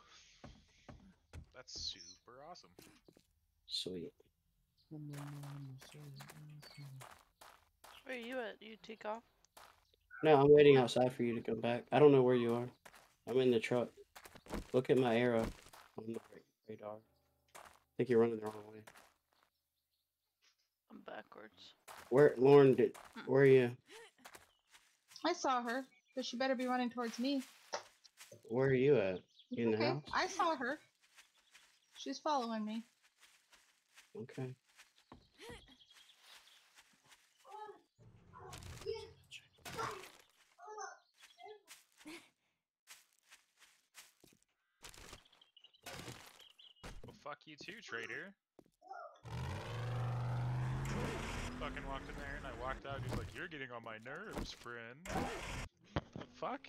That's super awesome. Sweet. Where are you at? You take off? No, I'm waiting outside for you to come back. I don't know where you are. I'm in the truck. Look at my arrow on the radar. I think you're running the wrong way. I'm backwards. Where, Lauren? Did hmm. where are you? I saw her, but she better be running towards me. Where are you at? You in the okay, house? I saw her. She's following me. Okay. Fuck you too, traitor. Fucking walked in there and I walked out. And he's like, "You're getting on my nerves, friend." The fuck?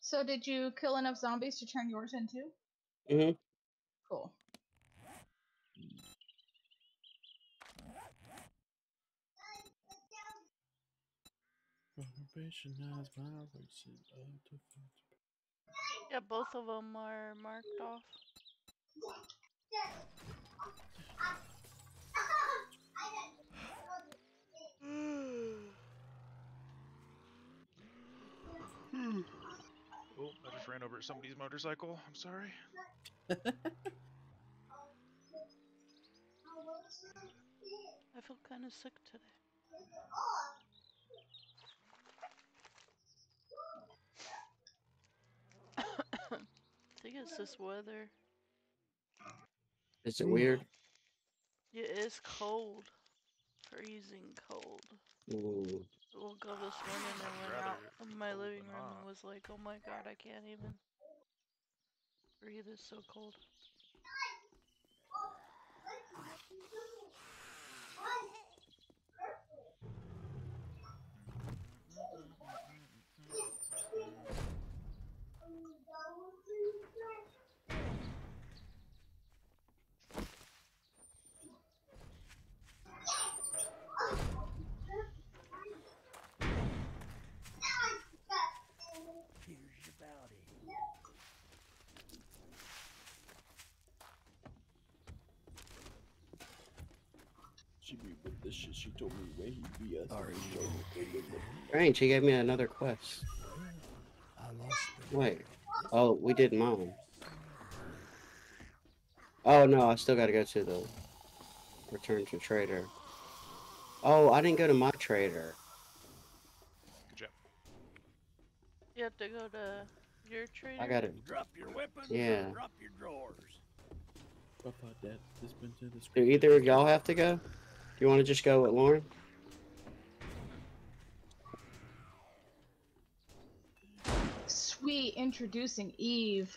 So, did you kill enough zombies to turn yours into? Mhm. Cool. Yeah, both of them are marked off. Oh, I just ran over somebody's motorcycle. I'm sorry. I feel kind of sick today. Think it's this weather. Is it weird? Yeah, it's cold. Freezing cold. Ooh. I woke up this morning and I'd went out rather in my living room hot. and was like, oh my god, I can't even breathe. It's so cold. She be with this shit. She told me where he be at. Alright, Strange, he gave me another quest. Wait. Oh, we did mine. Oh no, I still gotta go to the return to trader. Oh, I didn't go to my trader. Good job. You have to go to your trader. I got it. Drop your weapons. Yeah. Or drop your drawers. Papa, Dad, this been to this. Do either of y'all have to go? Do you want to just go with Lauren? Sweet, introducing Eve.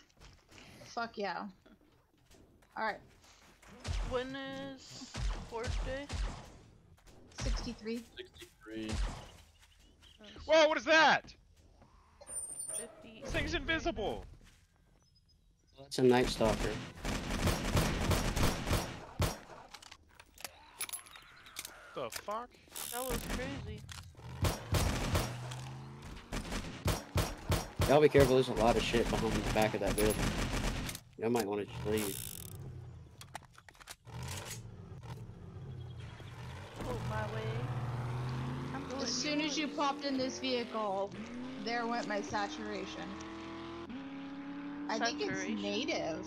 Fuck yeah. Alright, When is Forge Day? 63. 63. Uh, Whoa, what is that? 50. This thing's invisible. That's a Night Stalker. The fuck? That was crazy. Y'all be careful, there's a lot of shit behind the back of that building. Y'all might want to just leave. Go my way. As soon as you popped in this vehicle, there went my saturation. I think it's Saturation? native.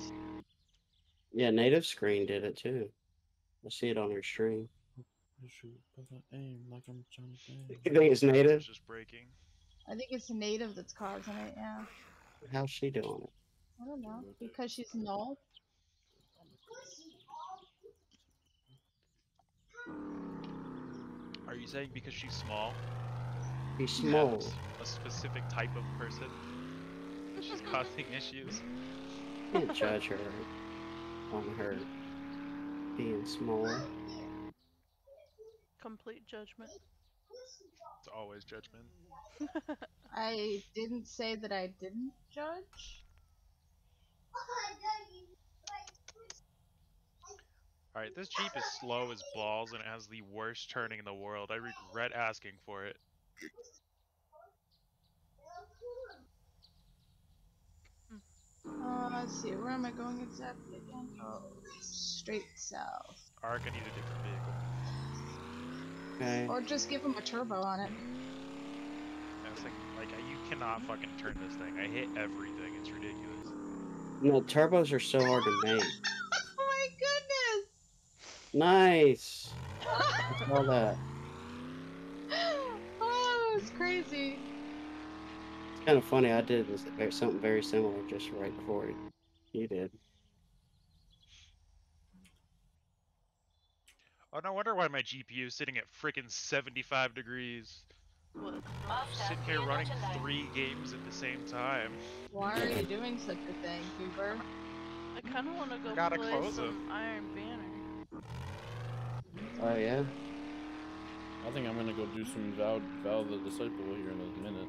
Yeah, Native Screen did it too. I see it on her stream. Shoot, Papa, aim like I'm trying to aim. You think it's Native? It's just breaking. I think it's native that's causing it, yeah. How's she doing it? I don't know. Because she's null. Are you saying because she's small? She's you have small. a s- A specific type of person? She's causing issues. Can't judge her on her being small. Complete judgment. It's always judgment. I didn't say that I didn't judge. Alright, this Jeep is slow as balls and it has the worst turning in the world. I regret asking for it. Uh, let's see, where am I going exactly again? Oh, straight south. Ark, I need a different vehicle. Okay. Or just give him a turbo on it. I was thinking, like, uh, you cannot fucking turn this thing. I hit everything. It's ridiculous. No, turbos are so hard to make. oh my goodness! Nice. Look at all that. oh, it's crazy. It's kind of funny. I did something very similar just right before you did. Oh, no wonder why my GPU is sitting at freaking 75 degrees. Sitting here running three games at the same time. Why are you doing such a thing, Cooper? I kind of want to go Gotta play close some Iron Banner. Oh yeah. I think I'm gonna go do some Val, Val the Disciple here in a minute.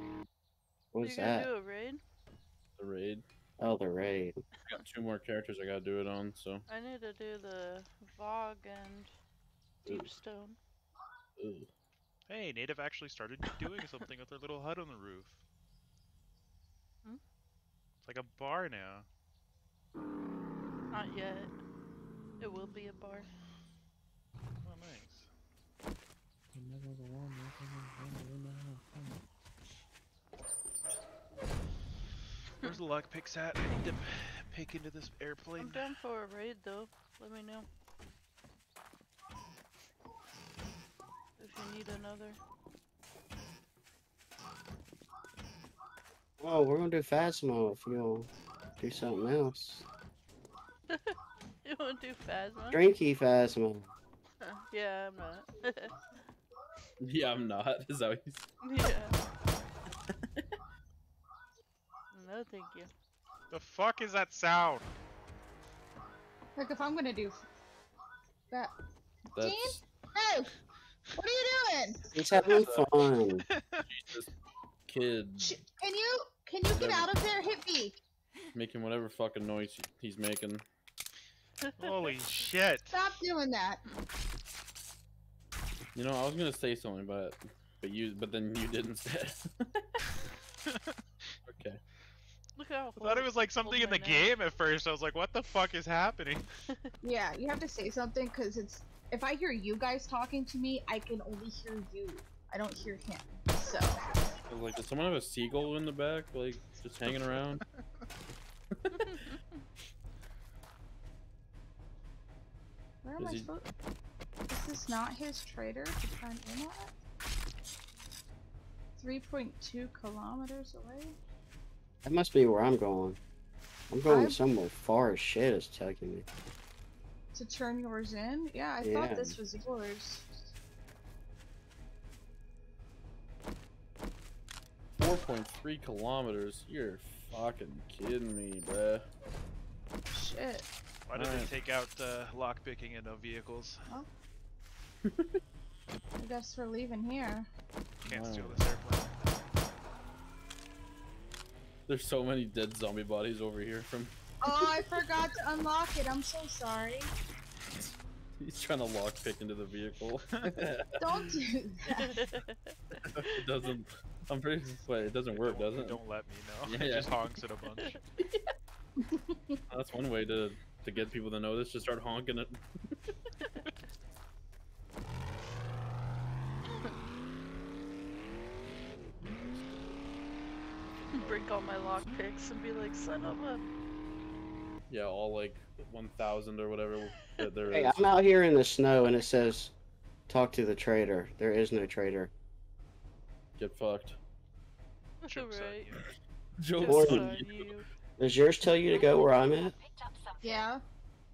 What's you gonna that? do a raid? The raid. Oh, the raid. I got two more characters I gotta do it on, so. I need to do the Vogue and Ooh. Deepstone. Ugh. Hey, Native actually started doing something with their little hut on the roof. Hmm? It's like a bar now. Not yet. It will be a bar. Oh, nice. Where's the lock picks at? I need to pick into this airplane. I'm down for a raid though. Let me know. You need another. Oh, we're gonna do Phasmo if you'll do something else. You wanna do Phasmo? Drinky Phasmo. Uh, yeah, I'm not. Yeah, I'm not. Is that what you said? yeah. no, thank you. The fuck is that sound? Like if I'm gonna do that. That's Hey! What are you doing? He's having fun. this kid Can you can you get out of there? Hit B. making whatever fucking noise he's making. Holy shit. Stop doing that. You know, I was gonna say something, but but you but then you didn't say. it. okay. Look how. I thought it was like something in the holding my game at first. I was like, what the fuck is happening? Yeah, you have to say something because it's if I hear you guys talking to me, I can only hear you. I don't hear him. So I was like, does someone have a seagull in the back, like just hanging around? where am Is I he- supposed? Is this not his trader to turn in at? 3.2 kilometers away? That must be where I'm going. I'm going I'm- somewhere far as shit is taking me. To turn yours in? Yeah, I Yeah. thought this was yours. Four point three kilometers. You're fucking kidding me, bruh. Shit. Why did they take out uh, lockpicking in no vehicles? Huh? I guess we're leaving here. Can't steal Wow. this airplane. There's so many dead zombie bodies over here from. Oh, I forgot to unlock it. I'm so sorry. He's trying to lockpick into the vehicle. Don't do that. it doesn't. I'm pretty. Wait, it doesn't work, does it? Don't let me know. Yeah, it just honks it a bunch. That's one way to to get people to notice. Just start honking it. Break all my lockpicks and be like, son of a. Yeah, all like 1,000 or whatever that there is. Hey, I'm out here in the snow and it says, "Talk to the trader." There is no trader. Get fucked. Jokes on right. you. Joke's Jokes on on you. you. Does yours tell you to go where I'm at? Yeah.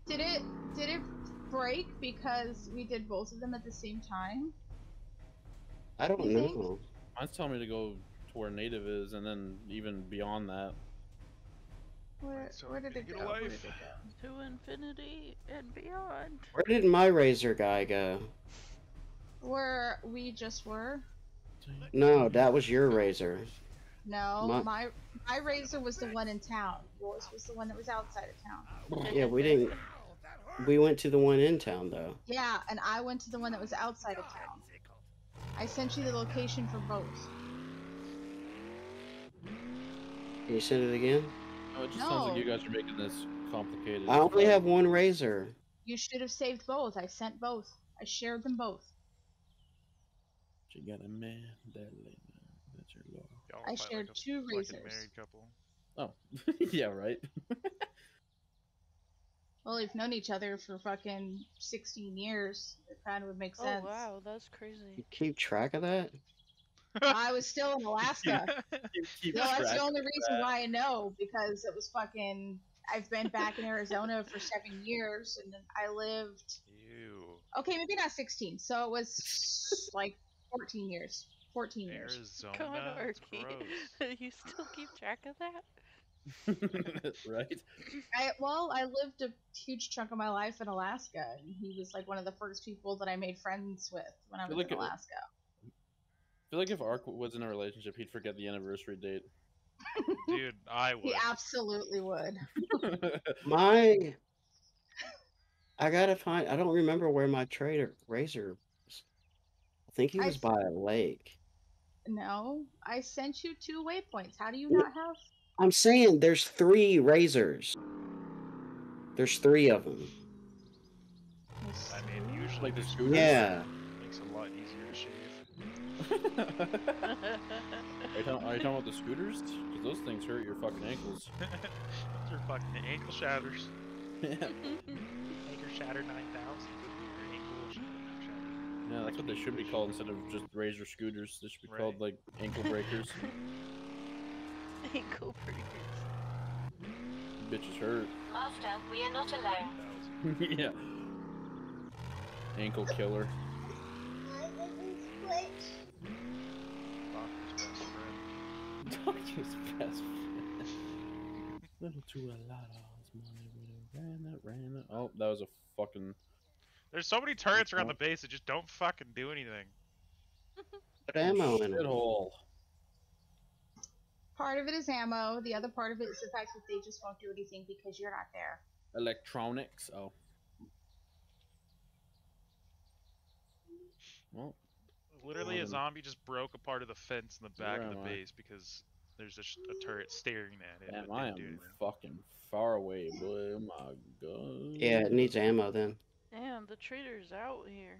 Did it did it break because we did both of them at the same time? I don't You think? know. Mine's telling me to go to where native is, and then even beyond that. Where So where did it get go? Where did life. it go? To infinity and beyond. Where did my razor guy go? Where we just were. No, that was your razor. No, My- my my razor was the one in town. Yours was the one that was outside of town. Yeah, we didn't. We went to the one in town though. Yeah, and I went to the one that was outside of town. I sent you the location for both. Can you send it again? Oh, it just sounds like No. you guys are making this complicated. I only have one razor. You should have saved both. I sent both. I shared them both. You got a man, that lady, that's your law. I shared like a two fucking razors. married couple. Oh, yeah, right. Well, we've known each other for fucking 16 years. It kind of would make sense. Oh sense. wow, that's crazy. You crazy. keep track of that? I was still in Alaska. Keep No, that's the only reason that. why I know because it was fucking. I've been back in Arizona for seven years, and I lived. Ew. Okay, maybe not 16. So it was like 14 years. 14 years. Arizona. God, That's Arky. gross. you still keep track of that? right? I well, I lived a huge chunk of my life in Alaska, and he was like one of the first people that I made friends with when I was like in it- Alaska. I feel like if Ark was in a relationship, he'd forget the anniversary date. Dude, I would. He absolutely would. My. I gotta find. I don't remember where my trader razor. Was. I think he was s- by a lake. No, I sent you two waypoints. How do you not have? I'm saying there's three razors. There's three of them. I mean, usually Like the the scooters? Yeah. makes it a lot easier to shave. Are, you talking, are you talking about the scooters? 'Cause those things hurt your fucking ankles. Those are fucking ankle shatters. yeah, Ankle shatter 9000 would be ankle sh- shatter. that's what they should be called instead of just razor scooters. They should be called like ankle breakers. Ankle breakers. Bitches hurt. Master, we are not alone. yeah. Ankle killer. I didn't switch. Doctor's best friend. Doctor's best friend. Little to a lot of money with ran that ran that. Oh, that was a fucking. There's so many turrets around the base that just don't fucking do anything. Put ammo in it. Shithole. Part of it is ammo. The other part of it is the fact that they just won't do anything because you're not there. Electronics. Oh. Well, Literally, a Um, zombie just broke a part of the fence in the back where of the I? base because there's just a turret staring at it. damn, I am anything. fucking far away, boy. Oh my god. Yeah, it needs ammo then. Damn, the trader's out here.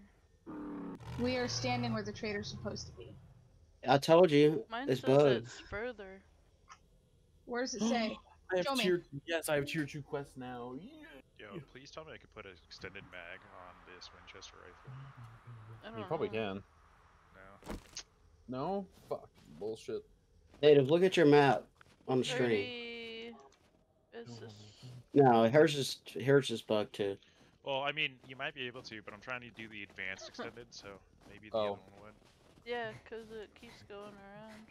We are standing where the trader's supposed to be. I told you, Mine it's says bugged. it's further. Where does it say? I have Show me. tier. Yes, I have tier two quests now. Yo, please tell me I could put an extended mag on this Winchester rifle. I don't You probably know. can. No. No. Fuck. Bullshit. Native, look at your map on the screen. 30... It's just... No, hers is hers is bugged too. Well, I mean, you might be able to, but I'm trying to do the advanced extended, so maybe the Oh. other one would. Yeah, 'cause it keeps going around.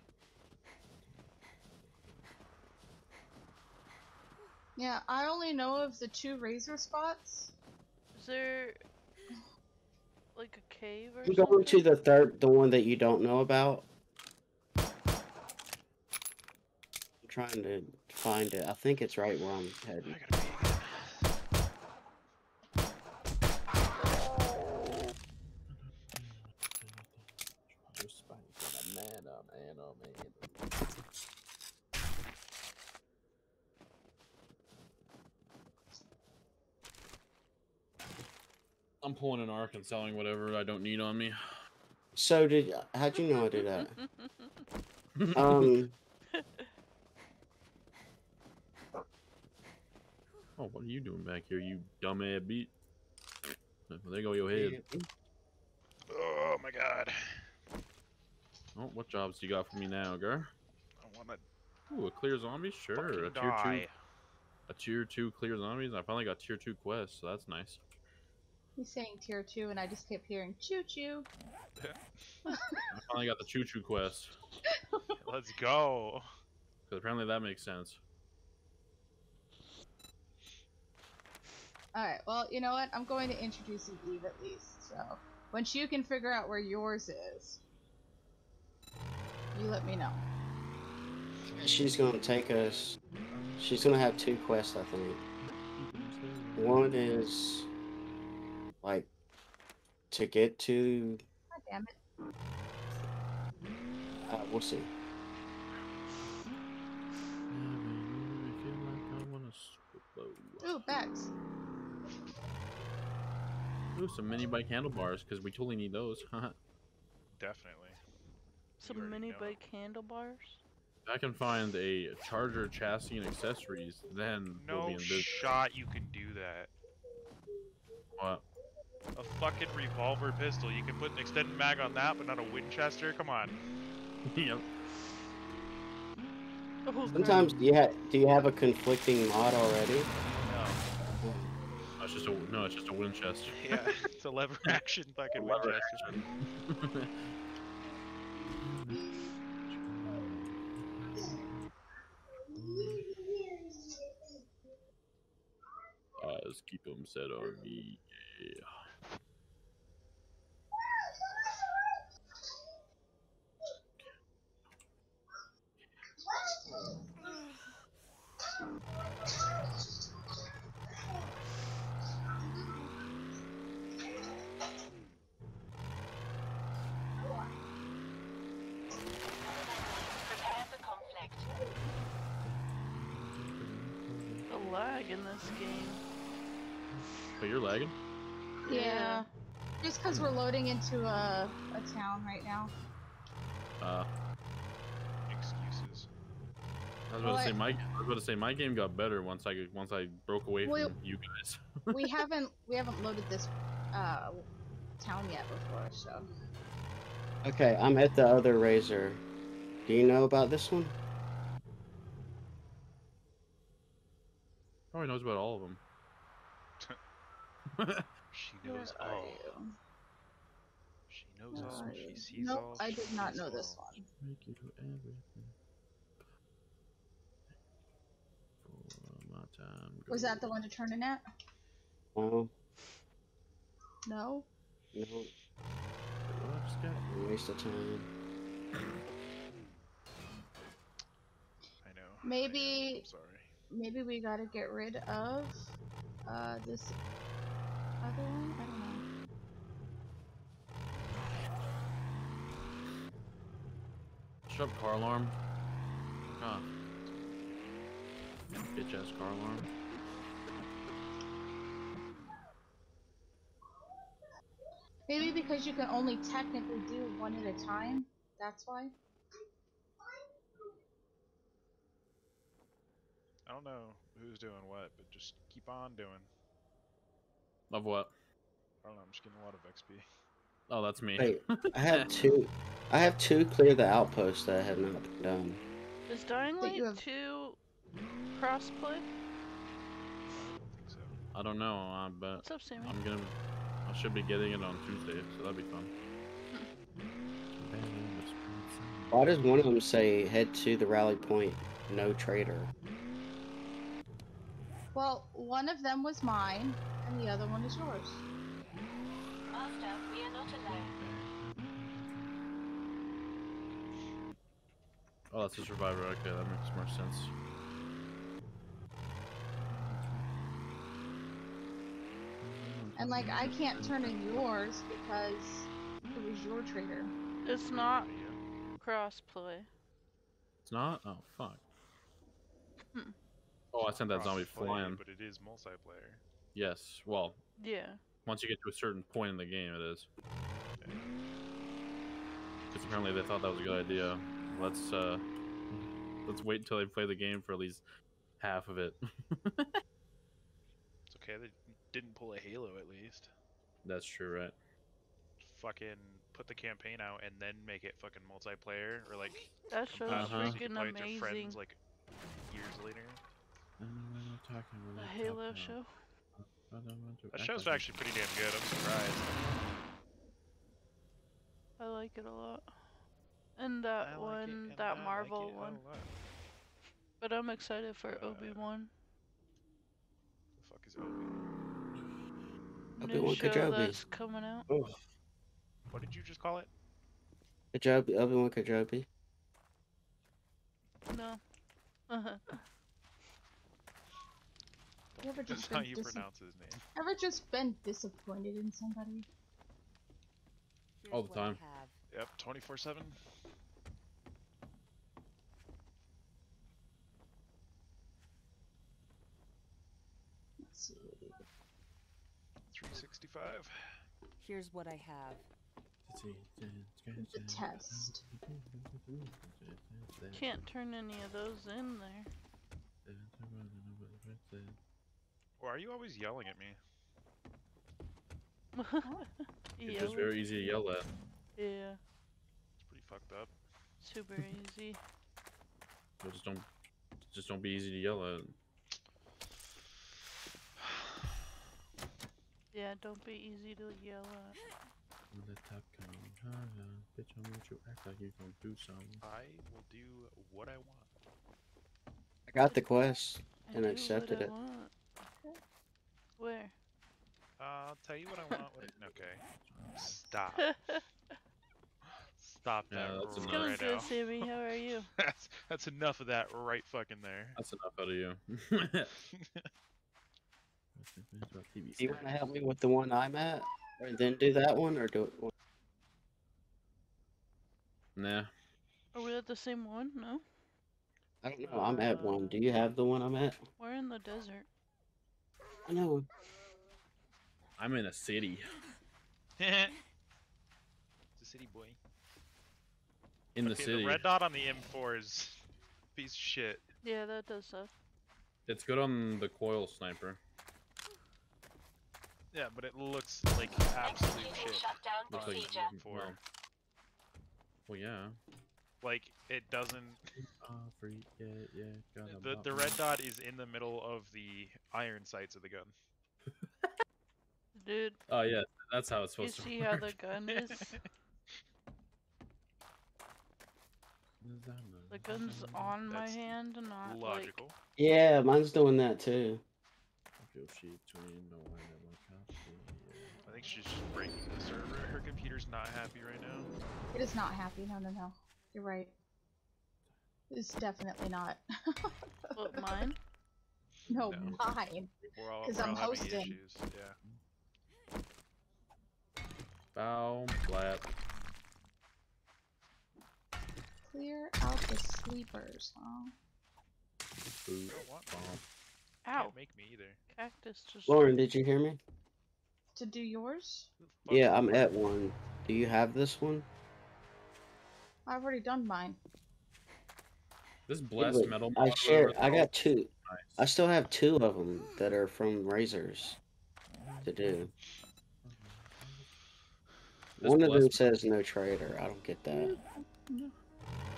Yeah, I only know of the two razor spots. Is there... Like a cave or I'm something? going to the third, the one that you don't know about. I'm trying to find it. I think it's right where I'm heading. I gotta pee. Man, oh man, oh man. I'm pulling an arc and selling whatever I don't need on me. So did how'd you know I did that? Um, oh, what are you doing back here, you dumb ass beat? Well, there go your head. Oh my god. Oh, what jobs do you got for me now, girl? I wanna Ooh, a clear zombie? Sure. A tier die. two. A tier two clear zombies. I finally got tier two quests, so that's nice. He's saying tier two, and I just kept hearing choo choo. I finally got the choo choo quest. Let's go. Because apparently that makes sense. Alright, well, you know what? I'm going to introduce you Eve at least, so. Once you can figure out where yours is, you let me know. She's gonna take us. She's gonna have two quests, I think. One is like to get to. God damn it. Uh, we'll see. Ooh, bags. Ooh, some mini bike handlebars, because we totally need those. Huh? Definitely. Some mini know. bike handlebars. If I can find a charger, chassis, and accessories, then we'll be No in business. shot you can do that. What? A fucking revolver pistol. You can put an extended mag on that, but not a Winchester. Come on. yep. Sometimes do you have do you have a conflicting mod already? No. No, it's just a no. It's just a Winchester. Yeah, it's a lever action fucking Lever Winchester. Uh, let's keep them set on me. Yeah. Prepare for conflict. The lag in this game. But you're lagging. Yeah. Just because we're loading into a, a town right now. Uh, Excuses. I was about Well, to say my I was about to say my game got better once I once I broke away Well- from you guys. we haven't we haven't loaded this uh, town yet before, so. Okay, I'm at the other razor. Do you know about this one? Probably knows about all of them. She Where knows are all. you? She knows Where all. She you? sees Nope, all. I did not hears know this one. Make you do everything. For my time Was that the one to turn in at? No, No. no, Well, I just got- waste of time. I know. I know, Maybe- I'm sorry. Maybe we gotta get rid of uh this other one. I don't know. Shut up, car alarm. Huh. Bitch ass car alarm. Maybe because you can only technically do one at a time. That's why. I don't know who's doing what, but just keep on doing. Of what? I don't know. I'm just getting a lot of XP. Oh, that's me. Wait, I have two. I have two clear the outposts that I have not been done. Is Dying That Light have- 2 crossplay? I don't think so. I don't know, uh, but What's up, Sammy? I'm gonna. I should be getting it on Tuesday, so that'd be fun. Why does one of them say head to the rally point, no trader? Well, one of them was mine, and the other one is yours. Master, we are not alone. Oh, that's a survivor. Okay, that makes more sense. And like, I can't turn in yours because it was your trader. It's not crossplay. It's not. Oh fuck. Hmm. Oh, I sent that zombie Cross-play, flying. But it is multiplayer. Yes. Well, Yeah. once you get to a certain point in the game, it is. Because apparently they thought that was a good idea. Let's uh, let's wait until they play the game for at least half of it. It's okay. They didn't pull a Halo at least. That's true, right? Fucking put the campaign out and then make it fucking multiplayer or like That show's competitive so you freaking your amazing. friends like years later. The Halo show. That show's actually pretty damn good. I'm surprised. I like it a lot. And that like one, and that I Marvel it a one. But I'm excited for Uh, Obi Wan. The fuck is Obi? Obi New Wan show Kenobi. that's coming out. Oh, What did you just call it? Kajabi, Obi-Wan Kajabi. No. You ever That's just how been you pronounce his name. ever just been disappointed in somebody? All the time. Yep, 24 7. Let's see. 365. Here's what I have. The test. Can't turn any of those in there. Or are you always yelling at me? It's yeah, just very easy to yell at. yeah, It's pretty fucked up. super easy. But just don't, just don't be easy to yell at. Yeah, don't be easy to yell at. When the top come higher, bitch, I want you act like you gonna do something. I will do what I want. I got the quest. I And do accepted what I it. Want. Where? Uh, I'll tell you what I want. What okay. Stop. Stop Yeah, that that's enough. Going right good, now. Sammy. How are you? that's, that's enough of that right fucking there. That's enough out of you. Do you want to help me with the one I'm at, or then do that one, or do it? one- nah. Are we at the same one? No. I don't know. I'm at one. Do you have the one I'm at? We're in the desert. I know. I'm in a city. it's a city boy. In the okay, city. the red dot on the M4 is piece of shit. Yeah, that does suck. It's good on the coil sniper. Yeah, but it looks like absolute shit. Looks like procedure. For well, well, yeah. Like it doesn't. Free, yeah, yeah. got The the red dot is in the middle of the iron sights of the gun. Dude, Oh yeah, that's how it's you supposed to see work. how the gun is? The gun's on my That's hand, not like. Logical. Yeah, mine's doing that too. I think she's just breaking the server. Her computer's not happy right now. It is not happy. No, no, no. You're right. It's definitely not. What, mine? no, No. mine. We're all, 'Cause we're I'm hosting. issues. Yeah. Bow, flat. Clear out the sleepers, huh? Boot, Don't want bomb. Ow! Can't make me either. Cactus just. Lauren, did you hear me? To do yours? Who the fuck- Yeah, I'm at one. Do you have this one? I've already done mine. This Yeah, blast but metal. I share. I got two. called, I still have two of them that are from Razors to do. This One of them says no trader. I don't get that.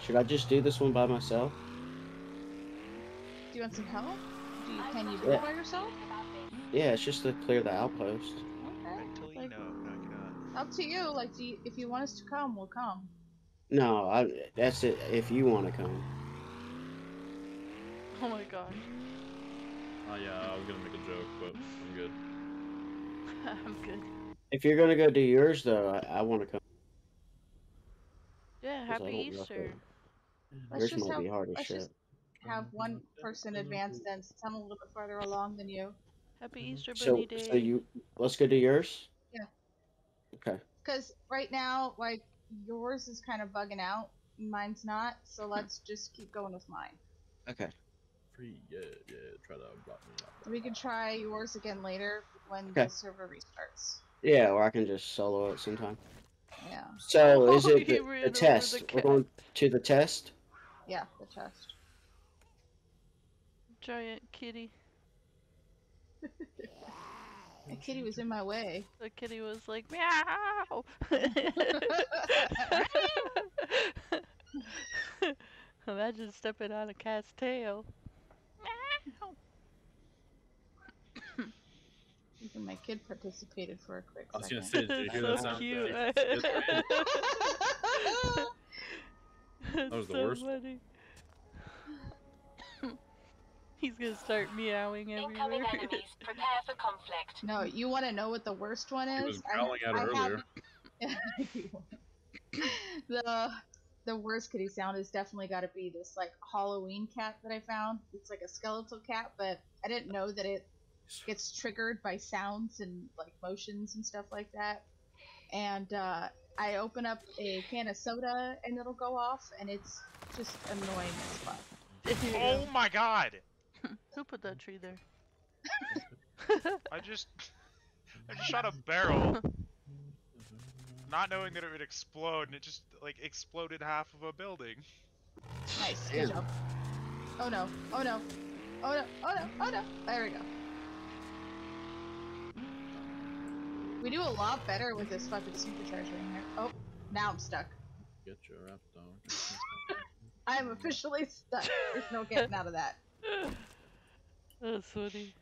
Should I just do this one by myself? Do you want some help? Do you, can you do Yeah. it by yourself? Yeah, it's just to clear the outpost. Okay. Like- no, not gonna. Up to you. Like, do you, if you want us to come, we'll come. No, I. That's it. If you want to come. Oh my gosh. Oh yeah, I was gonna make a joke, but I'm good. I'm good. If you're gonna go do yours though, I, I want to come. Yeah, happy don't know if Easter. Let's Yours just might have, be hard as shit. just have one person advance then, since I'm a little bit further along than you. Happy mm-hmm. Easter So, Bunny Day. so you let's go do yours. Yeah. Okay. Because right now, like, yours is kind of bugging out, mine's not, so let's just keep going with mine. Okay. Free, yeah, yeah. Try to block me out. We can try yours again later when Okay. the server restarts. Yeah, or I can just solo it sometime. Yeah, So is Oh, it he the, the test? the We're going to the test. yeah, the test. Giant kitty. The kitty was in my way. The kitty was like, meow! Imagine stepping on a cat's tail. Meow! Even my kid participated for a quick I was second. gonna say, did you hear that so sound? cute. It's- it's- That was the worst. Funny. He's gonna start meowing everywhere. Incoming everywhere. enemies. Prepare for conflict. No, you want to know what the worst one He is? was I- growling at it I have- earlier. the the worst kitty sound is definitely got to be this like Halloween cat that I found. It's like a skeletal cat, but I didn't know that it gets triggered by sounds and like motions and stuff like that. And uh, I open up a can of soda and it'll go off, and it's just annoying as fuck. Oh my god! Who put that tree there? I just I just shot a barrel, not knowing that it would explode, and it just like exploded half of a building. Nice, good job. Oh no! Oh no! Oh no! Oh no! Oh no! There we go. We do a lot better with this fucking supercharger in here. Oh, now I'm stuck. Get your rap dog. I am officially stuck. There's no getting out of that. That's funny.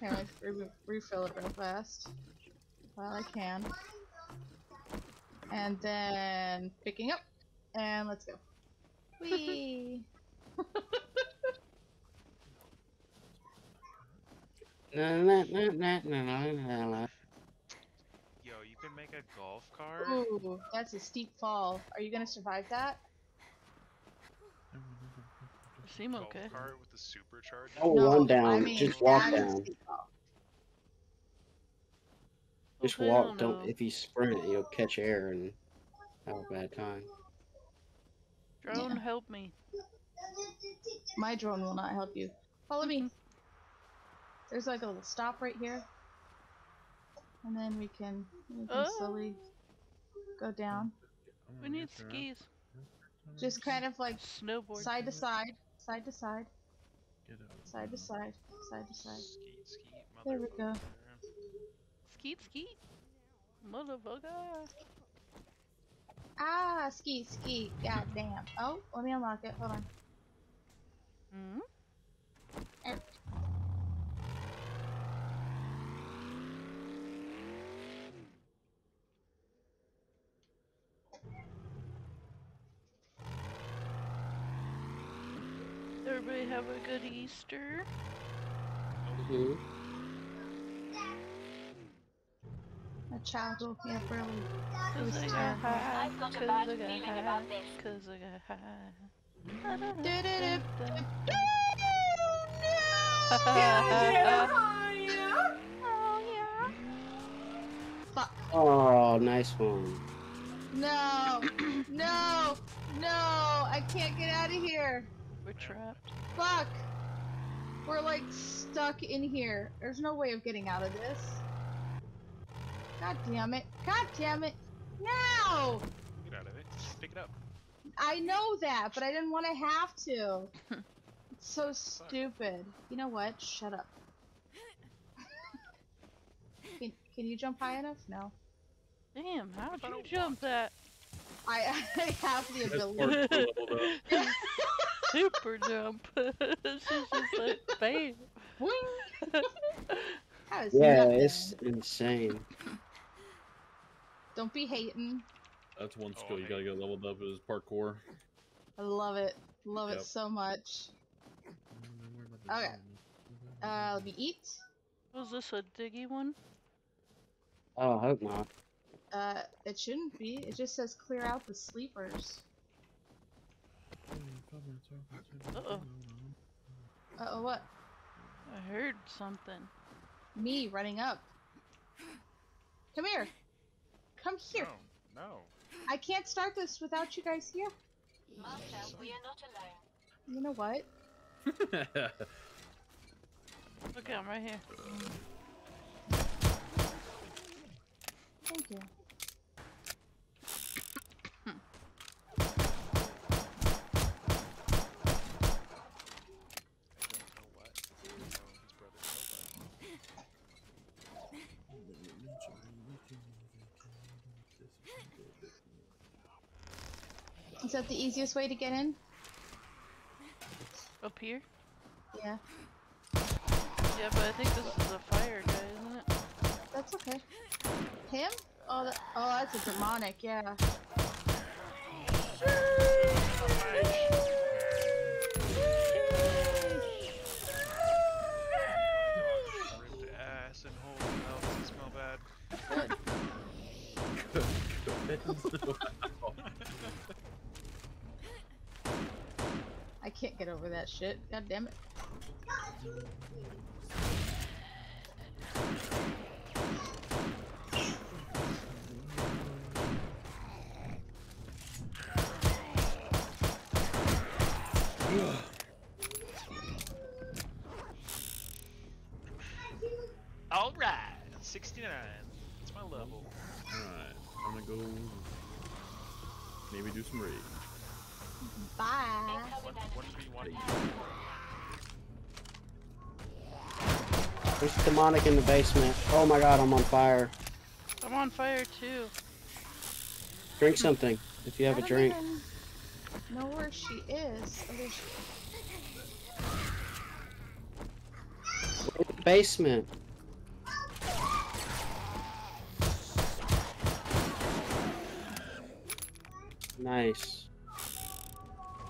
Here, let me re- refill it real fast while I can. And then picking up, and let's go. Whee! Yo, you can make a golf cart. Ooh, that's a steep fall. Are you gonna survive that? You seem golf okay. cart with the supercharger. Don't No, run down. I mean, just walk that is down. steep. Just Oh, hell walk. Don't. no. If you sprint, you'll catch air and have a bad time. Drone, help me. My drone will not help you. Follow me. Mm-hmm. There's like a little stop right here. And then we can, we can Oh. slowly go down. We need skis. Just kind of like Snowboard. side to side, side to side, Get out. side to side, side to side. Skeet, skeet, There we go. motherfucker. Skeet skeet. Motherfucker. Ah, ski, ski. God damn. Oh, let me unlock it. Hold on. Hmm? Everybody have a good Easter. Mhm. A child woke me up early. It Cause was I got high. I've got a Cause bad I got feeling high. about this. Cause I got high. Oh. Fuck. Oh, nice one. No. no. No. I can't get out of here. We're trapped. Fuck. We're like stuck in here. There's no way of getting out of this. God damn it. God damn it. No! Get out of it. Just pick it up. I know that, but I didn't want to have to. It's so stupid. You know what? Shut up. can, can you jump high enough? No. Damn, how'd you jump that? I, I have the ability. Parkour leveled up. Super jump. She's just like, bam. Boing. That is Yeah, nothing. it's insane. Don't be hating. That's one skill you gotta get leveled up is parkour. I love it. Love Yep. it so much. Okay. Uh, let me eat. Was this a diggy one? Oh, I hope not. Uh, it shouldn't be. It just says clear out the sleepers. Uh-oh. Uh oh, what? I heard something. Me running up. Come here. Come here. No, no. I can't start this without you guys here. Master, we are not alone. You know what? Okay, I'm right here. Thank you. I don't know what. No, his brother know what. Is that the easiest way to get in? Up here? Yeah, Yeah, but I think this is a fire guy, isn't it? that's okay. Him? Oh, that, oh, that's a demonic. Yeah. Ripped ass and holy hell, does it smell bad? I can't get over that shit. God damn it. All right, 69. That's my level. Alright, I'm gonna go maybe do some raid. Bye. One, one v one. There's demonic in the basement. Oh my god, I'm on fire. I'm on fire too. Drink something if you have I a drink. even know where she is. Oh, there she In the basement. Nice.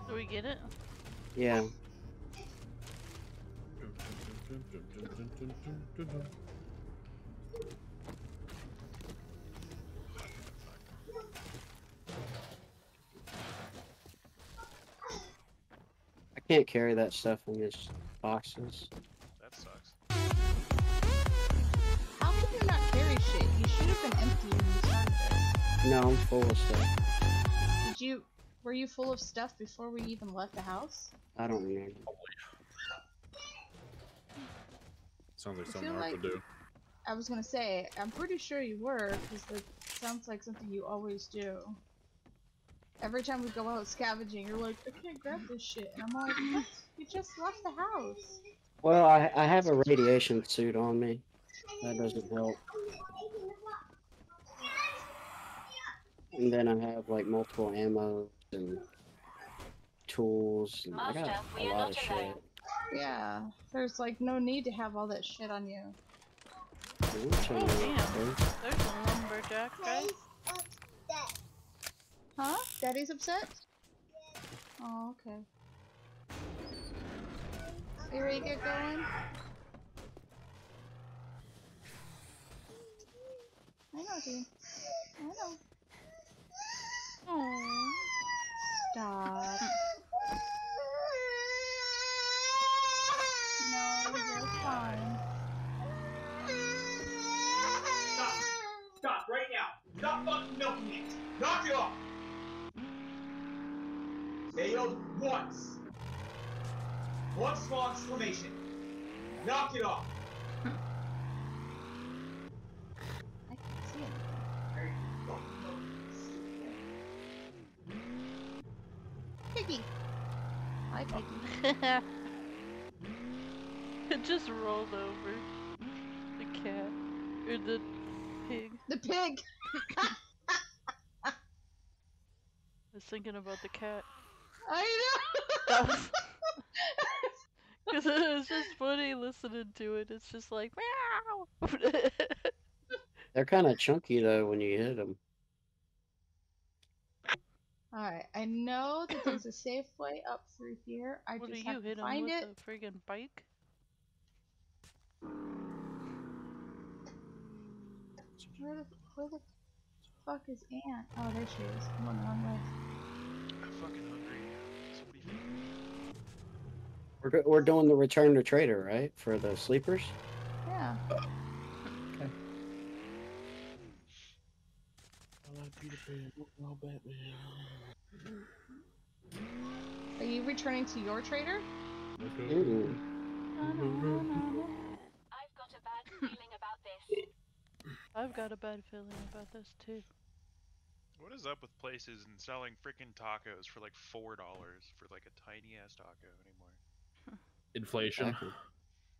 Do we get it? Yeah. I can't carry that stuff in these boxes. That sucks. How can you not carry shit? You should have been empty when you started this. No, I'm full of stuff. Did you? Were you full of stuff before we even left the house? I don't remember. Sounds like I something feel hard like- to do. I was gonna say, I'm pretty sure you were, because it sounds like something you always do. Every time we go out scavenging, you're like, I can't grab this shit, and I'm like, what? You just left the house. Well, I, I have a radiation suit on me. That doesn't help. And then I have like multiple ammo and tools. And I got a we are lot not of shit. Alone. Yeah, there's like no need to have all that shit on you. I'm Oh, damn. There's a lumberjack guy. Huh? Daddy's upset? Oh, okay. You ready to get going? I know, dude. I know. Aww. Stop. You're fine. Stop! Stop right now! Stop fucking milking it! Knock it off! Failed once. One small exclamation. Knock it off. I can't see it. There you go. Piggy! Hi, Piggy. it just rolled over. The cat. Or the pig. The pig! I was thinking about the cat. I know! was- Because it was just funny listening to it. It's just like, meow! They're kind of chunky though when you hit them. Alright, I know that there's a safe way up through here. I what do just you have to hit him find with it. a friggin' bike? Where the, where the fuck is Aunt? Oh, there she is. I'm on the wrong way. I'm fucking hungry. Somebody feed me. We're, go- we're doing the return to trader, right? For the sleepers? Yeah. Are you returning to your trader? Ooh. I've got a bad feeling about this. I've got a bad feeling about this too. What is up with places and selling freaking tacos for like four dollars for like a tiny ass taco anymore? Inflation. Exactly.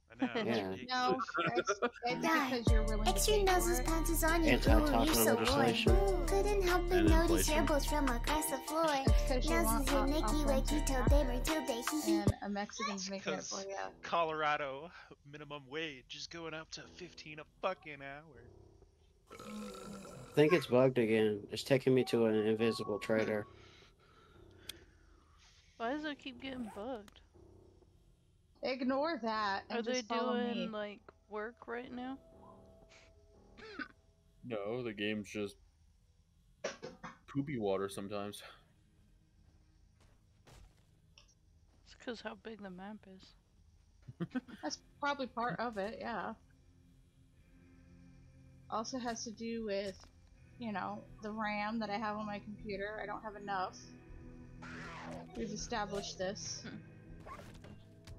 I know. it's Yeah. ridiculous. No, it's, it's Dad, because you're willing to Extra pay noses, for it. panties on you. Anti-taco Ooh, you're so legislation. bored. Couldn't help but And notice inflation. your boats from across the floor. It's because you want Noses and au- Nicky authentic Wakey till taco, day till day. Hee hee. and a Mexican's making it for Because- you. Colorado minimum wage is going up to fifteen a fucking hour. I think it's bugged again. It's taking me to an invisible trader. Why does it keep getting bugged? Ignore that and Are they just follow doing me. like work right now? No, the game's just poopy water sometimes. It's because how big the map is. That's probably part of it, yeah. Also has to do with, you know, the RAM that I have on my computer. I don't have enough. We've established this.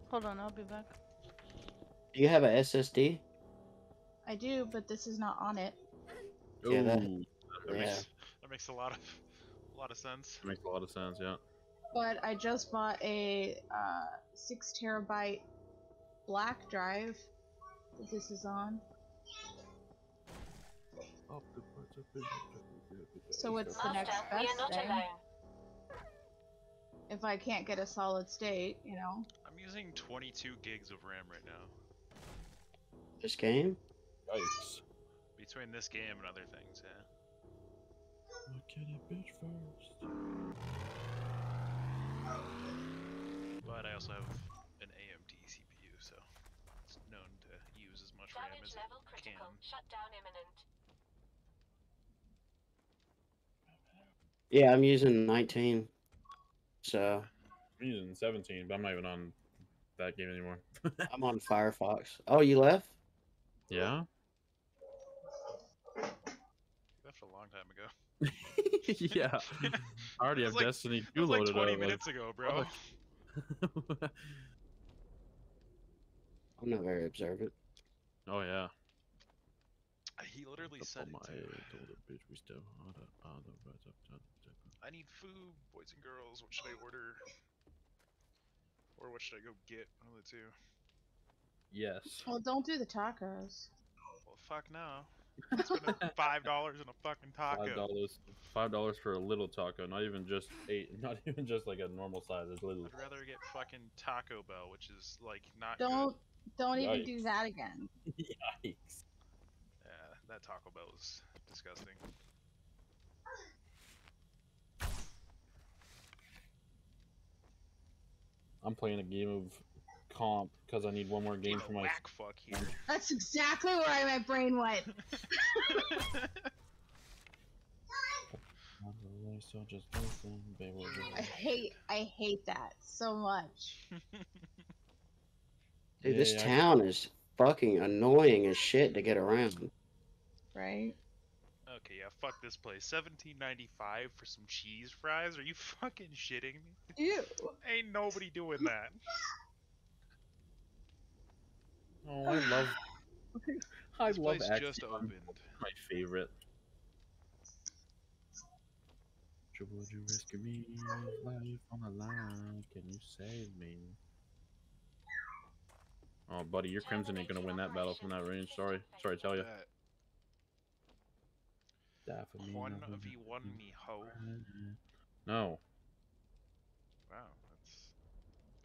Hold on, I'll be back. Do you have a SSD? I do, but this is not on it. Yeah, that- Ooh, That Yeah. makes that makes a lot of a lot of sense. that makes a lot of sense. Yeah. But I just bought a uh, six terabyte black drive that this is on. So it's the next Master, we are best not thing. alone. If I can't get a solid state, you know. I'm using 22 gigs of RAM right now This game? Yikes. between this game and other things. Yeah. Look at it, bitch, first. But I also have an AMD CPU, so it's known to use as much RAM Damage as level it critical. can. Shutdown imminent. Yeah, I'm using 19. So I'm using 17, but I'm not even on that game anymore. I'm on Firefox. Oh, you left? yeah? Left a long time ago. yeah. I already have was like- Destiny It 2 was like loaded 20 up. minutes ago, bro. like- I'm not very observant. oh, yeah. He literally Up said on it I need food, boys and girls. What should I order? Or what should I go get? One of the two. Yes. Well, don't do the tacos. Well, fuck no. I'm spending five dollars on a fucking taco. Five taco. dollars. Five dollars for a little taco, not even just eight, not even just like a normal size. It's little. I'd rather get fucking Taco Bell, which is like not Don't don't even do that again. Yikes. Yeah, that Taco Bell is disgusting. I'm playing a game of comp because I need one more game for my. whack fuck here. That's exactly where my brain went. So just listen, baby. I hate I hate that so much. Dude, this Yeah, town is fucking annoying as shit to get around. Right? Okay, yeah, fuck this place. Seventeen ninety five for some cheese fries? Are you fucking shitting me? Ew. Ain't nobody doing that. Oh, I love. I This love place just opened. My favorite. Would you rescue me? Life on the line. Can you save me? Oh, buddy, your Crimson ain't gonna win that battle from that range. Sorry, sorry to tell you. That Die for me, one v one me ho. No, Wow, that's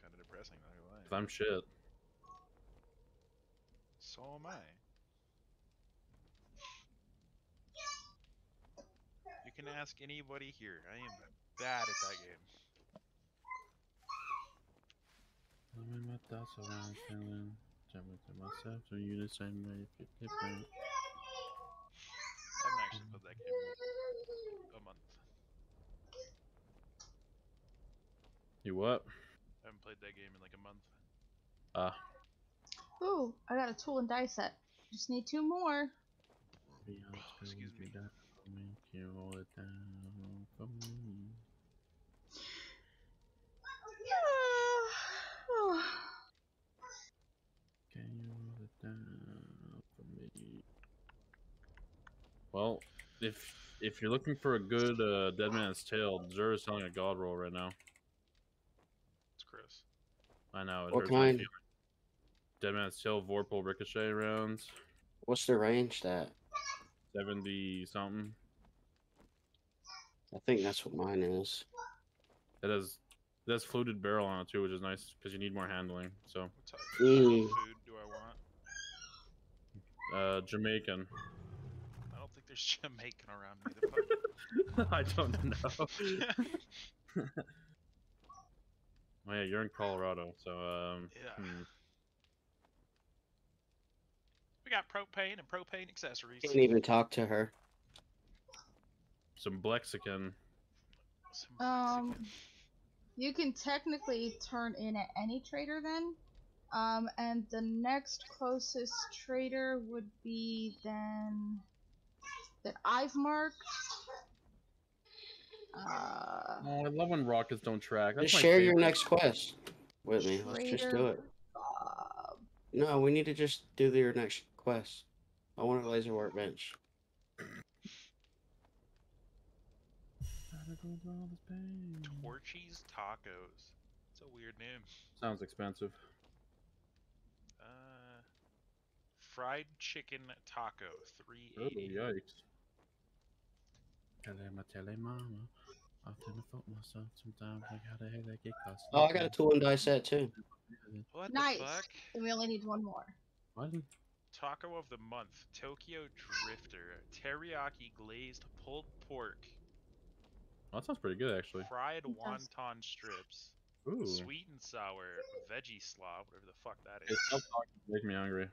kind of depressing. Not gonna I'm shit. So am I. You can ask anybody here. I am bad at that game. I'm in my thoughts around feeling. Myself, so you the same way if you're different. I haven't actually played that game a month. You what? I haven't played that game in like a month. Ah, Ooh, I got a tool and die set. Just need two more. be honest, Oh, excuse girl, me. you got to make you roll it down for me. Can you roll it down for me? Well, if if you're looking for a good uh, Dead Man's Tale, Xur is selling a God roll right now. It's Chris. I know. it What kind? Dead Man's Tale Vorpal Ricochet rounds, What's the range that? seventy something. I think that's what mine is. It has it has fluted barrel on it too, which is nice because you need more handling. So, What type of food do I want? uh, Jamaican. I don't there's Jamaican around me. The fuck? I don't know. oh yeah, you're in Colorado, so um. Yeah. hmm. We got propane and propane accessories. Can't even talk to her. some Blexican Some Um, Mexican. you can technically turn in at any trader then. Um, and the next closest trader would be then that I've marked. Uh, Oh, I love when rockets don't track. That's Just my share your next quest with me. Let's just do it. Bob. No, we need to just do the- your next quest. I want a laser workbench. Torchy's Tacos. It's a weird name. Sounds expensive. Uh, fried chicken taco, three Oh, eighty. yikes. Tell my tell mama. I'll tell the fuck myself sometimes. I gotta have that get cost. Oh, I got a tool and die set too. What Nice. the fuck? And we only need one more. What? Taco of the month, Tokyo Drifter, teriyaki glazed pulled pork, Oh, that sounds pretty good actually. fried It does. wonton strips, Ooh. sweet and sour, veggie slaw, whatever the fuck that is. Hey, is, stop talking. Make me hungry.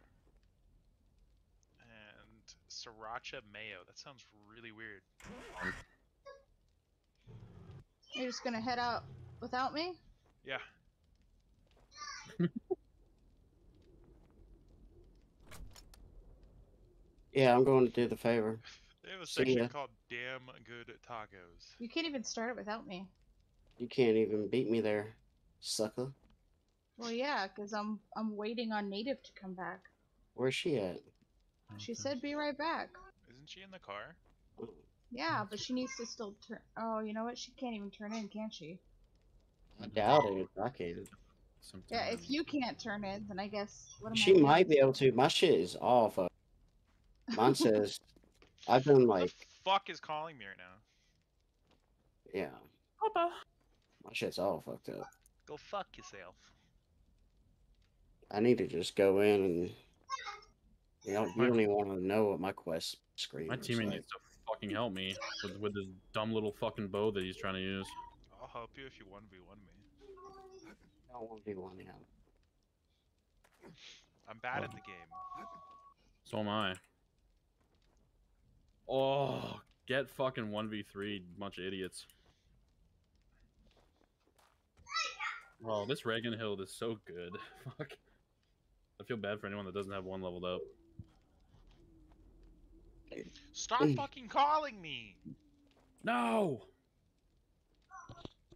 And sriracha mayo. That sounds really weird. You're just gonna head out without me? Yeah. Yeah, I'm going to do the favor. They have a section ya. called Damn Good Tacos. You can't even start it without me. You can't even beat me there, sucker. Well, yeah, because I'm I'm waiting on Native to come back. Where's she at? Oh, she said be right back. Isn't she in the car? Yeah, but she needs to still turn. Oh, you know what? She can't even turn in, can she? I doubt it. It's I can. Yeah, if you can't turn in, then I guess what am She I might be able to. My shit is all fucked. Uh, mine says I've been like, Fuck is calling me right now. yeah. Papa. My shit's all fucked up. Go fuck yourself. I need to just go in and you know you don't even want to know what my quest screen. My looks teammate like. needs to fucking help me with, with this dumb little fucking bow that he's trying to use. I'll help you if you 1v1 me. I don't want to be one now. I'm bad at oh. the game. So am I. Oh, get fucking 1v3, bunch of idiots. Oh, this Reagan Hill is so good. Fuck. I feel bad for anyone that doesn't have one leveled up. Stop fucking calling me! No!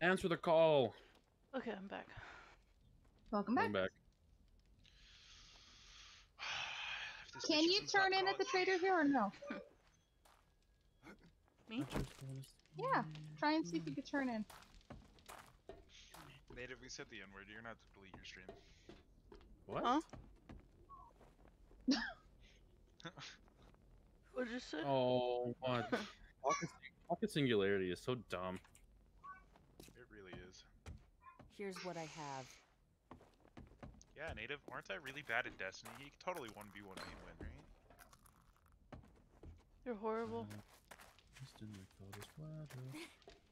Answer the call. Okay, I'm back. Welcome back. I'm back. Can you turn in at the trader here or no? Me? Yeah, try and see if you can turn in. Native, we said the N word. You're gonna to delete your stream. What? Huh? What'd you say? Oh, what? Pocket, pocket singularity is so dumb. It really is. Here's what I have. Yeah, Native, aren't I really bad at Destiny? You could totally 1v1 me and win, right? You're horrible. Uh,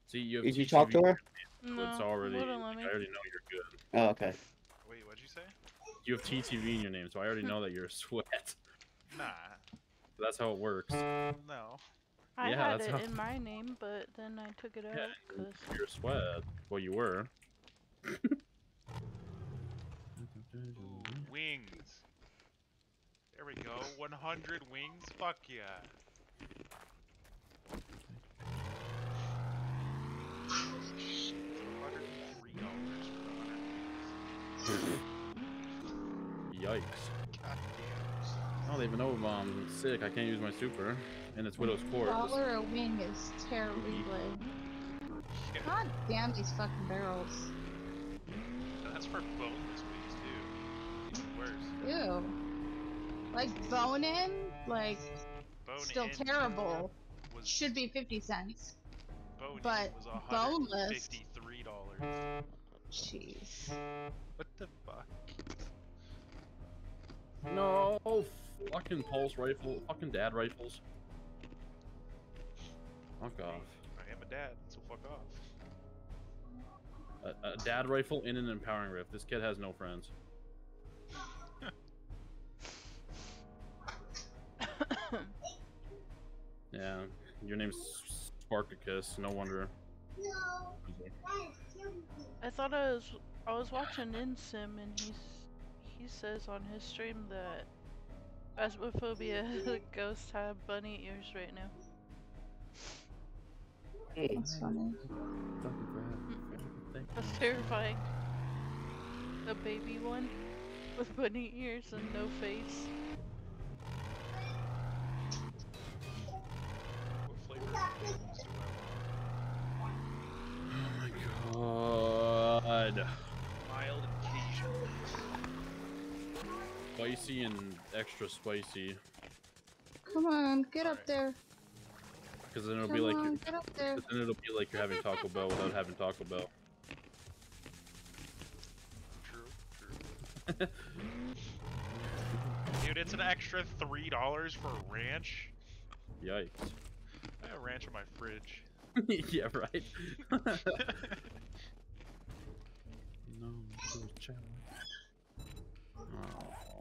See, you have Did you talk to her? No, It's already. like, let me. I already know you're good. Oh, okay. Wait, what'd you say? You have TTV in your name, so I already know that you're a sweat. Nah. That's how it works. No. I Yeah, had it how- in my name, but then I took it out Yeah, because You're a sweat. Well, you were. Ooh, wings. There we go. 100 wings. Fuck yeah. Yikes. Oh, they even know I'm sick. I can't use my super. And it's Widow's Court. Dollar a wing is terribly. God damn these fucking barrels. That's for boneless wings too. Even worse. Ew. Like bone in, like Bone still in terrible. Was Should be fifty cents. bone in but was boneless- 153. dollars. Jeez. What the fuck? No, fucking pulse rifle, fucking dad rifles. Fuck off. I am a dad, so fuck off. A, a dad rifle in an empowering rift. This kid has no friends. Yeah, your name's Spartacus. No wonder. No, that is killing me. I thought I was I was watching InSim and he's he says on his stream that Phasmophobia ghosts have bunny ears right now. Hey, That's funny. Fucking crap. Thank That's terrifying. The baby one with bunny ears and no face. Oh my god. Mild and Cajun. Spicy and extra spicy. Come on, get up there. Because then it'll Come be like on, you get up there. then it'll be like you're having Taco Bell without having Taco Bell. True, true. Dude, it's an extra three dollars for a ranch. Yikes. I have a ranch in my fridge. yeah, right. no, no challenge. Oh, oh my god.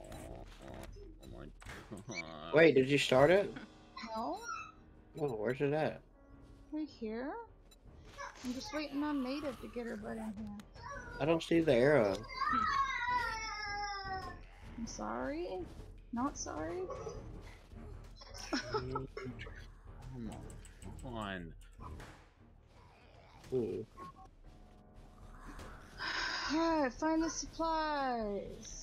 Wait, did you start it? No, Oh, where's it at? right here. I'm just waiting on Native to get her butt in here. I don't see the arrow. I'm sorry. Not sorry. Come on. Hmm. Alright, find the supplies.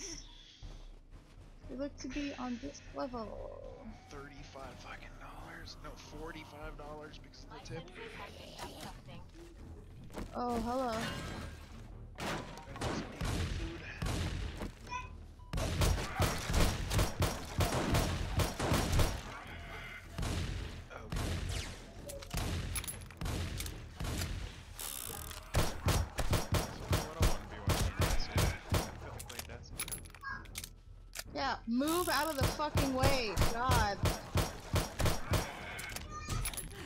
They look to be on this level. Thirty-five fucking dollars. No, forty-five dollars because of the tip. Oh, hello. I just need food. Okay. So what I wanna be when I'm done, so I feel like playing Destiny. Yeah, move out of the fucking way. God.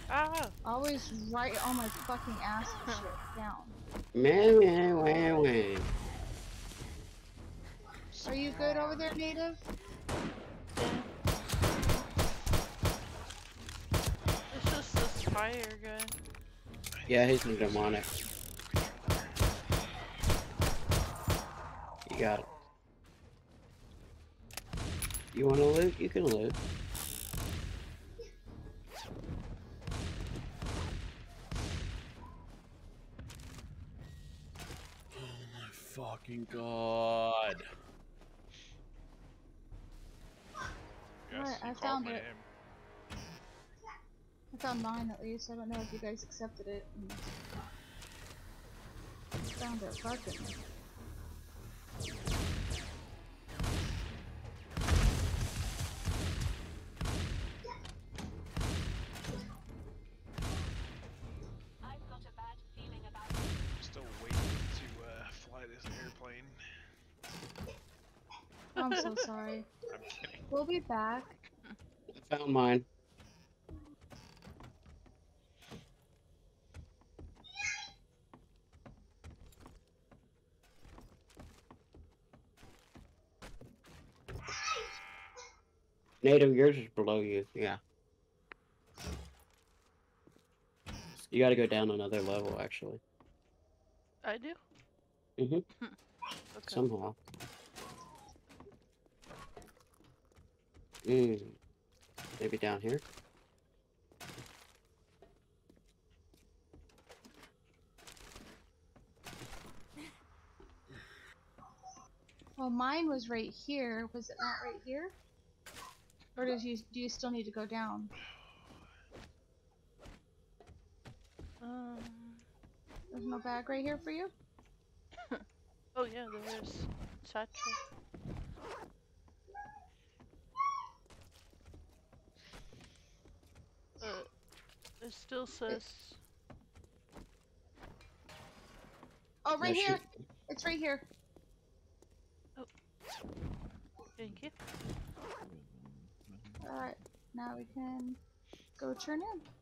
Ah! Always right on my fucking ass and shit. Down. Man, man, man, man. Are you good over there, Native? It's just this fire guy. Yeah, he's a demonic. You got it. You wanna loot? You can loot. Oh my fucking god. Yes, Alright, I found it. name. I found mine at least. I don't know if you guys accepted it. I found it. Fucking. Be back. I found mine. Native, yours is below you. Yeah. You gotta go down another level, actually. I do? Mm-hmm. Okay. Somehow. Hmm. Maybe down here? Well, mine was right here. Was it not right here? Or does you do you still need to go down? Um, There's no bag right here for you. oh yeah, there is. Satchel. Uh, it still says. Oh, right Yeah, here. shoot. It's right here. Oh. Thank you. All right. Now we can go turn in.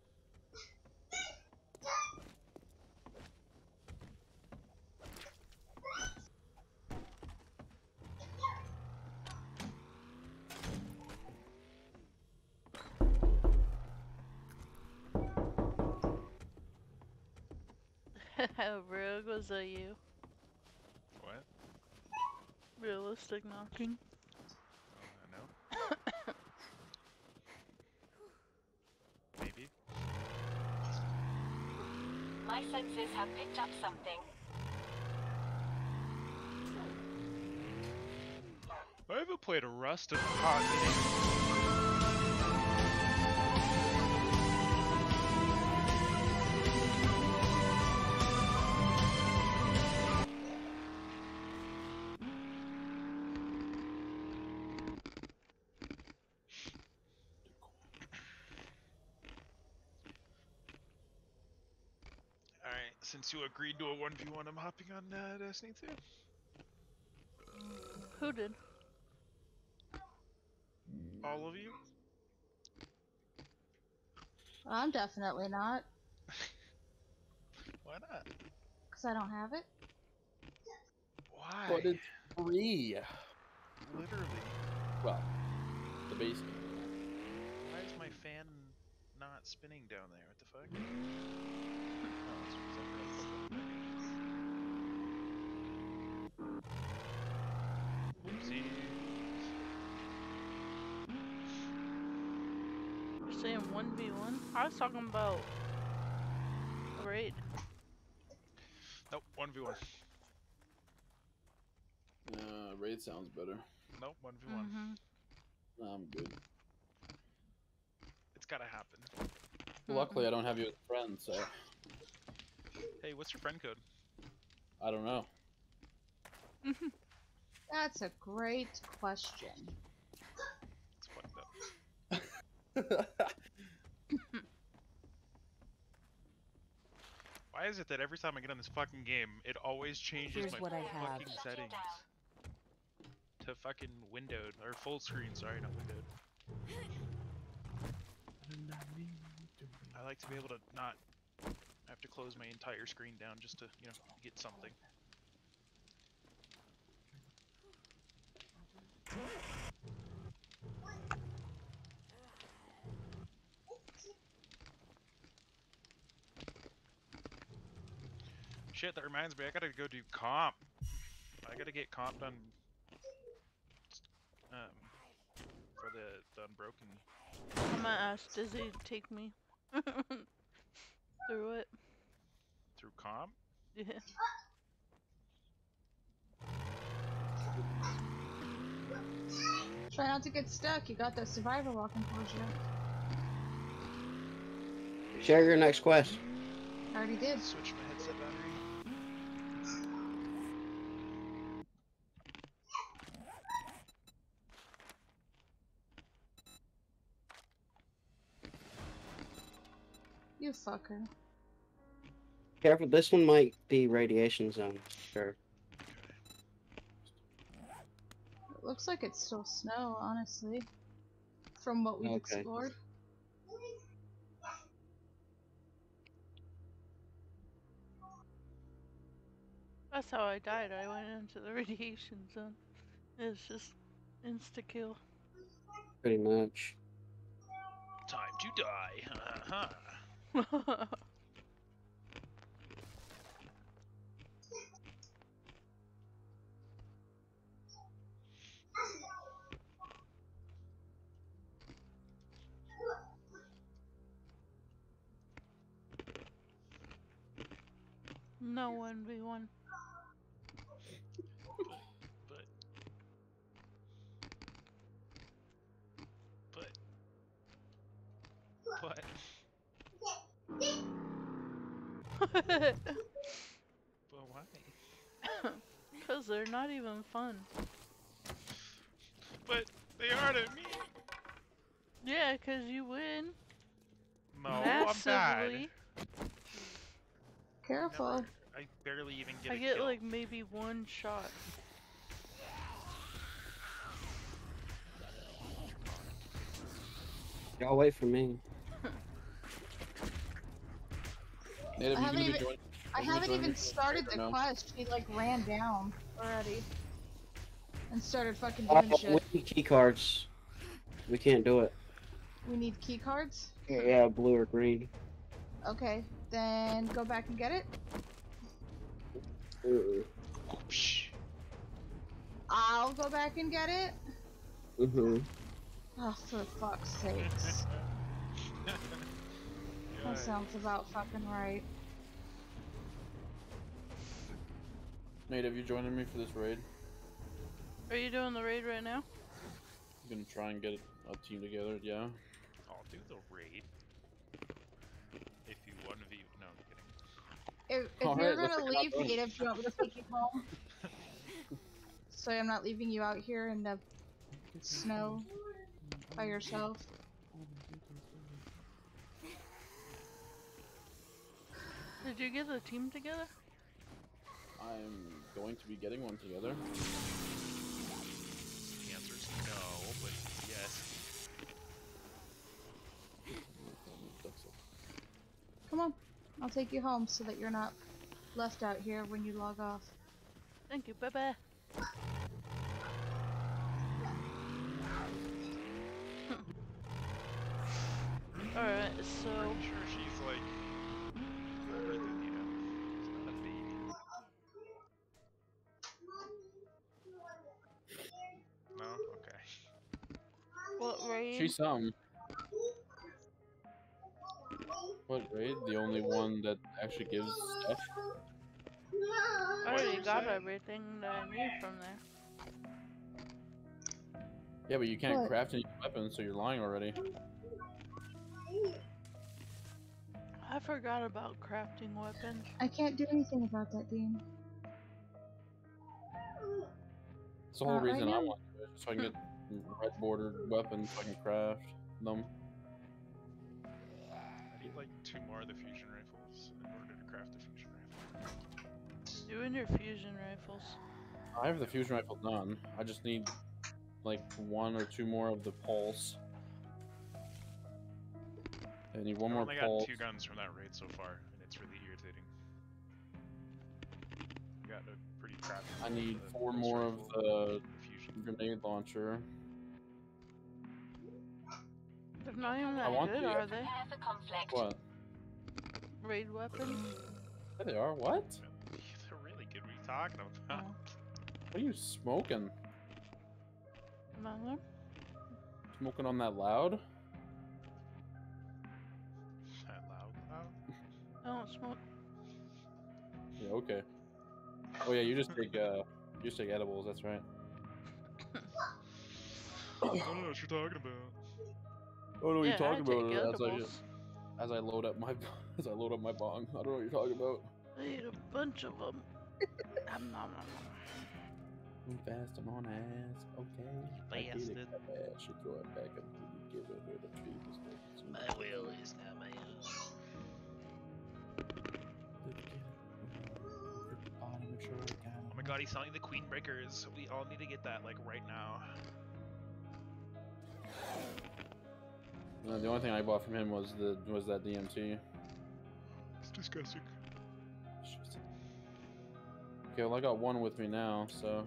How rogue was that you? What? Realistic knocking. I know. Maybe. My senses have picked up something. I haven't played a Rust in a hot since you agreed to a 1v1, I'm hopping on uh, Destiny 2. Who did? All of you? I'm definitely not, Why not? because I don't have it. Why? But it's free. Literally. Well, the basement. Why is my fan not spinning down there? What the fuck? Oh, it's because I forgot to put that back in. Oopsie. You're saying 1v1? I was talking about a raid. Nope, 1v1. Uh, raid sounds better. Nope, 1v1. Mm-hmm. I'm good. It's gotta happen. Luckily, I don't have you as a friend, so Hey, what's your friend code? I don't know. That's a great question. It's fucked up. Why is it that every time I get on this fucking game, it always changes Here's my what I have. fucking settings to fucking windowed or full screen? Sorry, not windowed. I like to be able to not have to close my entire screen down just to, you know, get something. Shit, that reminds me, I gotta go do comp. I gotta get comp done. Um, for the, the Unbroken. I'm gonna ask Dizzy to take me through it. Through comp? Yeah. Try not to get stuck. You got that survivor walking towards you. Share your next quest. I already did. Switch my headset battery. You fucker. Careful, this one might be radiation zone. Sure. It looks like it's still snow, honestly. From what we've Okay. explored. That's how I died. I went into the radiation zone. It's just insta kill. Pretty much. Time to die. No 1v1. But. But. But. But why? Because they're not even fun. But they are to me. Yeah, because you win. No, I'm bad. massively. Careful. Never- I barely even get I a get kill. like maybe one shot. Y'all wait for me. Native, I haven't even- joining- I haven't even started the no? quest. She like ran down already. And started fucking Uh, doing we shit. need key cards. We can't do it. We need key cards? Yeah, blue or green. Okay, then go back and get it. Mm-mm. I'll go back and get it. Mm-hmm. Oh, for fuck's sakes. That sounds about fucking right. Nate, have you joining me for this raid? Are you doing the raid right now? I'm gonna try and get a team together, yeah. I'll do the raid. If you one of you, no, I'm kidding. If, if you're right, gonna leave, out. Nate, if you want me to take you home. so I'm not leaving you out here in the snow by yourself. Did you get the team together? I'm going to be getting one together. The answer is no, but yes. Come on, I'll take you home so that you're not left out here when you log off. Thank you, bye bye. Alright, so what raid? She's some. What raid? The only one that actually gives stuff? I already got say? everything that I need from there. Yeah, but you can't What? craft any weapons, so you're lying already. I forgot about crafting weapons. I can't do anything about that, Dean. It's the whole uh, Not right reason I now. want to, so I can get Mm-hmm. red bordered weapons so I can craft them. I need like two more of the fusion rifles in order to craft the fusion rifle. You and your fusion rifles. I have the fusion rifle done. I just need like one or two more of the pulse. I need one I more only pulse. got two guns from that raid so far, and it's really irritating. I got a pretty crappy. I need four pulse more of rifle the fusion. grenade launcher. They're not even I that want good, the- are they? Prepare for. What? Raid weapons? There they are. What? They're really good. What are you talking about? What are you smoking? Nothing? Smoking on that loud? that loud, loud? I don't smoke. Yeah, okay. Oh yeah, you just take uh, you just take edibles. That's right. I don't know what you're talking about. Oh no, yeah, you're talking about it as I edibles. as I load up my as I load up my bong. I don't know what you're talking about. I ate a bunch of them. nom, nom, nom, nom. I'm fast, I'm on ass. Okay. I get it, bastard. cut that shit, throw it back up to give it to the trees. My will is not my own. Oh my god, he's selling the Queenbreakers. We all need to get that, like, right now. Uh, the only thing I bought from him was the was that DMT. It's disgusting. Okay, well I got one with me now, so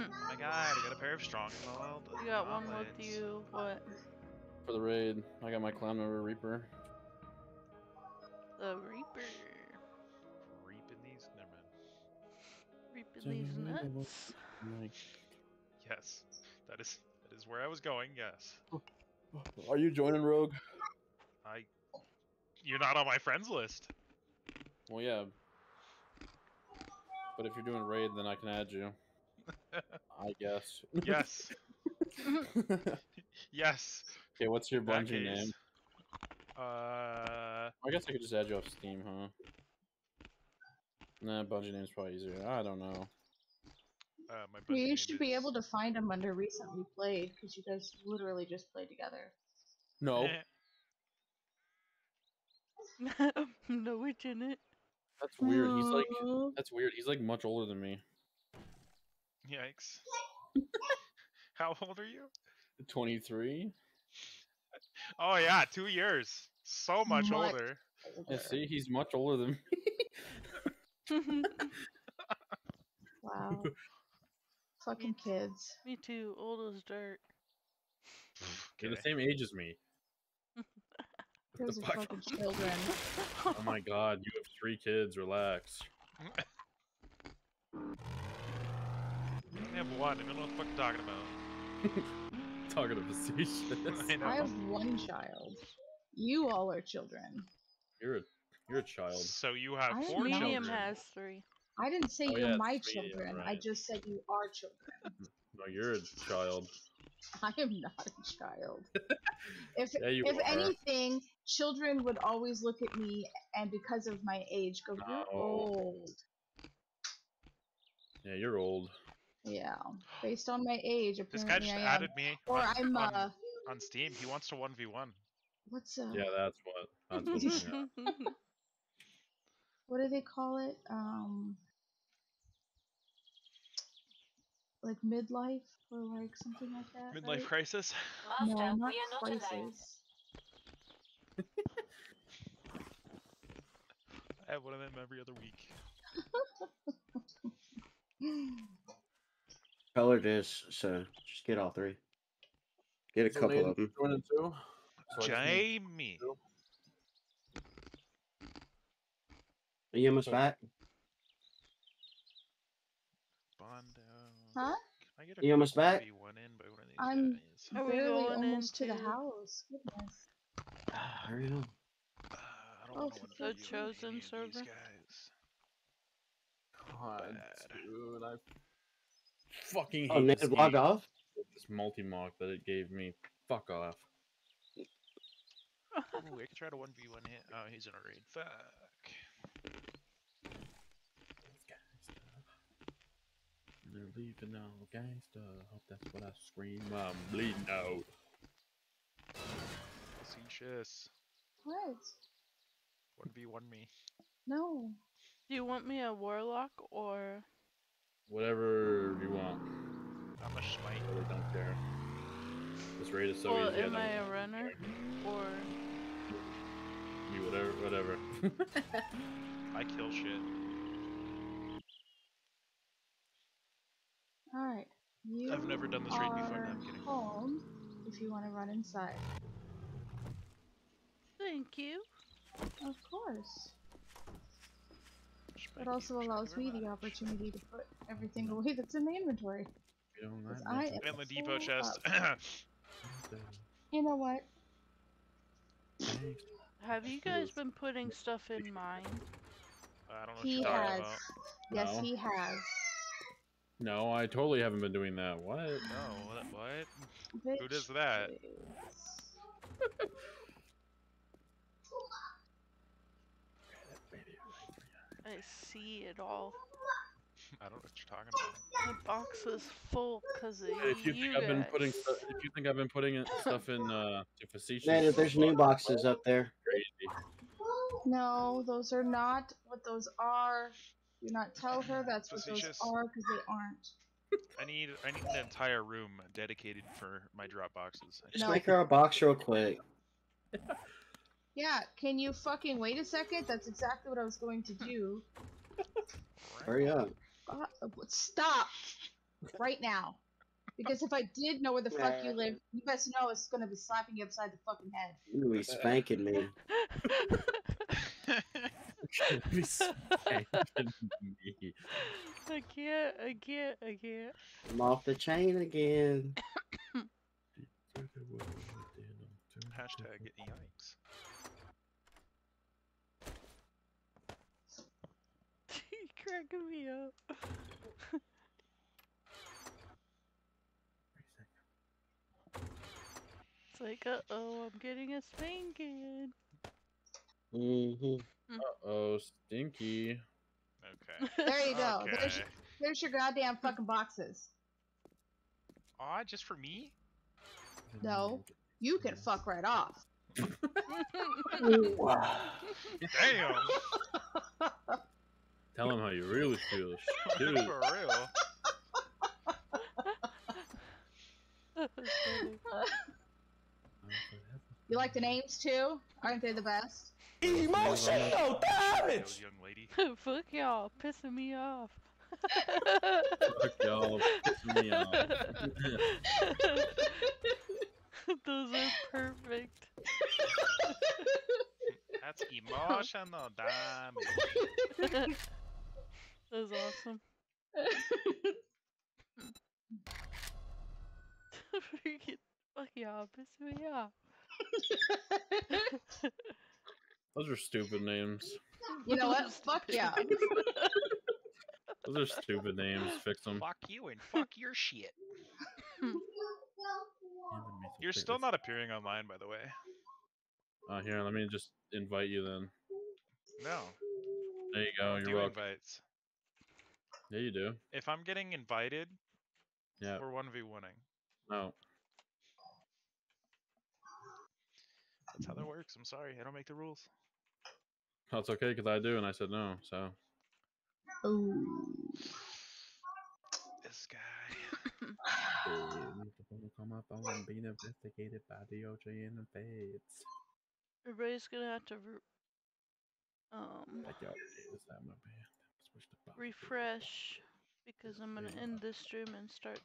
Oh my god, I got a pair of strong weld You got one with you. What? for the raid, I got my Clown Member Reaper. The Reaper. Reaping these? Never mind. Reaping these nuts. Like, Yes, that is that is where I was going. Yes, are you joining Rogue? I. You're not on my friends list. Well, yeah. But if you're doing raid, then I can add you. I guess. Yes, yes. okay, what's your that Bungie name? Uh, I guess I could just add you off Steam, huh? Nah, Bungie name's probably easier. I don't know. Uh my. Yeah, you name should be able to find them under recently played because you guys literally just played together. No, Eh, no, we didn't. that's weird. He's like, that's weird. He's like much older than me. Yikes. How old are you? 23. Oh yeah, two years. So much Much. older. Yeah, see, he's much older than me. Wow fucking kids. Me too, old as dirt. They're the same age as me. Those are fucking children. oh my god, you have three kids, relax. I have one, I don't know what the fuck you're talking about. talking about facetious. I, I, have one child. You all are children. You're a you're a child. So you have I four medium children. Medium has three. I didn't say Oh, you're yeah, my three, yeah, children. I just said you are children. No, you're a child. I am not a child. If Yeah, you if are. anything, children would always look at me and because of my age go, You're No. old. Yeah, you're old. Yeah. Based on my age, apparently. This guy just I am. added me Or on, I'm on, uh on Steam. He wants to 1v1. what's uh Yeah, that's what. That's what what do they call it? Um like midlife or like something like that. Midlife right? crisis. No, not we are not crisis. I have one of them every other week. Color this, so just get all three. Get a So couple of them. Joining too. So I just Jamie. Are you almost So- back? Bondo. Huh? Can I get a You almost back? 1v1 in by one of these I'm- guys? Are we Barely going almost to the house. Goodness. Ah, hurry up. Uh, I don't Oh, want so to The chosen server? Guys. God, Bad. dude, I fucking hate Oh, this Ned, log game. off. This Multimach that it gave me. Fuck off. Ooh, I could try to 1v1 hit. Oh, he's in a raid. Fuck. They're leaving now, gangsta. Hope that's what I scream. I'm bleeding out. Facetious. What? 1v1 me. No. Do you want me a warlock or Whatever you want. How much smite? I really don't care. This raid is so well, easy. am I don't a runner or You whatever, whatever. I kill shit. Alright. You I've never done this raid before. No, I'm kidding. home if you want to run inside. thank you? Of course. Smite It also you, thank you allows me the opportunity to put everything away that's in the inventory. you don't mind I am And the depot chest. You know what? Have you guys been putting stuff in mine? I don't know what He you're has. about. Yes, No. he has. No, I totally haven't been doing that. What? No, what? what? Who does that? I see it all. I don't know what you're talking about. My box is full because of If you you think I've been putting, if you think I've been putting stuff in uh, to facetious, Ned, there's new boxes up there. Crazy. No, those are not what those are. Do not tell her that's what those are because they aren't. I need I need an entire room dedicated for my drop boxes. Just No. make her a box real quick. Yeah, can you fucking wait a second? That's exactly what I was going to do. Hurry up. Uh, stop right now. Because if I did know where the fuck you live, you best know it's gonna be slapping you upside the fucking head. You be spanking me. Be spanking me. I can't, I can't, I can't. I'm off the chain again. Hashtag yikes. you cracking me up. It's like, uh oh, I'm getting a spanking. hmm Mm-hmm. Uh-oh, stinky. Okay. There you go. Okay. There's, there's your goddamn fucking boxes. Aw, just for me? No, you can mm. fuck right off. Damn! Tell him how you really feel, for real. You like the names too? Aren't they the best? Emotional Those young lady. Fuck y'all, pissing me off. Fuck y'all, pissing me off. Those are perfect. That's emotional damage. That was awesome. Freaking fuck yeah, piss me off. Those are stupid names. You know what? Those Fuck yeah. Those are stupid names. Fix them. Fuck you and fuck your shit. You're still not appearing online, by the way. Uh, here, let me just invite you then. No. There you go. You're welcome. invites. Yeah, you do. If I'm getting invited, Yeah. we're one v winning. No. That's how that works. I'm sorry, I don't make the rules. That's okay because I do, and I said no. So This guy. come up on being investigated by DOJ and the feds. Everybody's gonna have to re- um Like, yo, is that my band? Switch the button. refresh because I'm gonna end this stream and start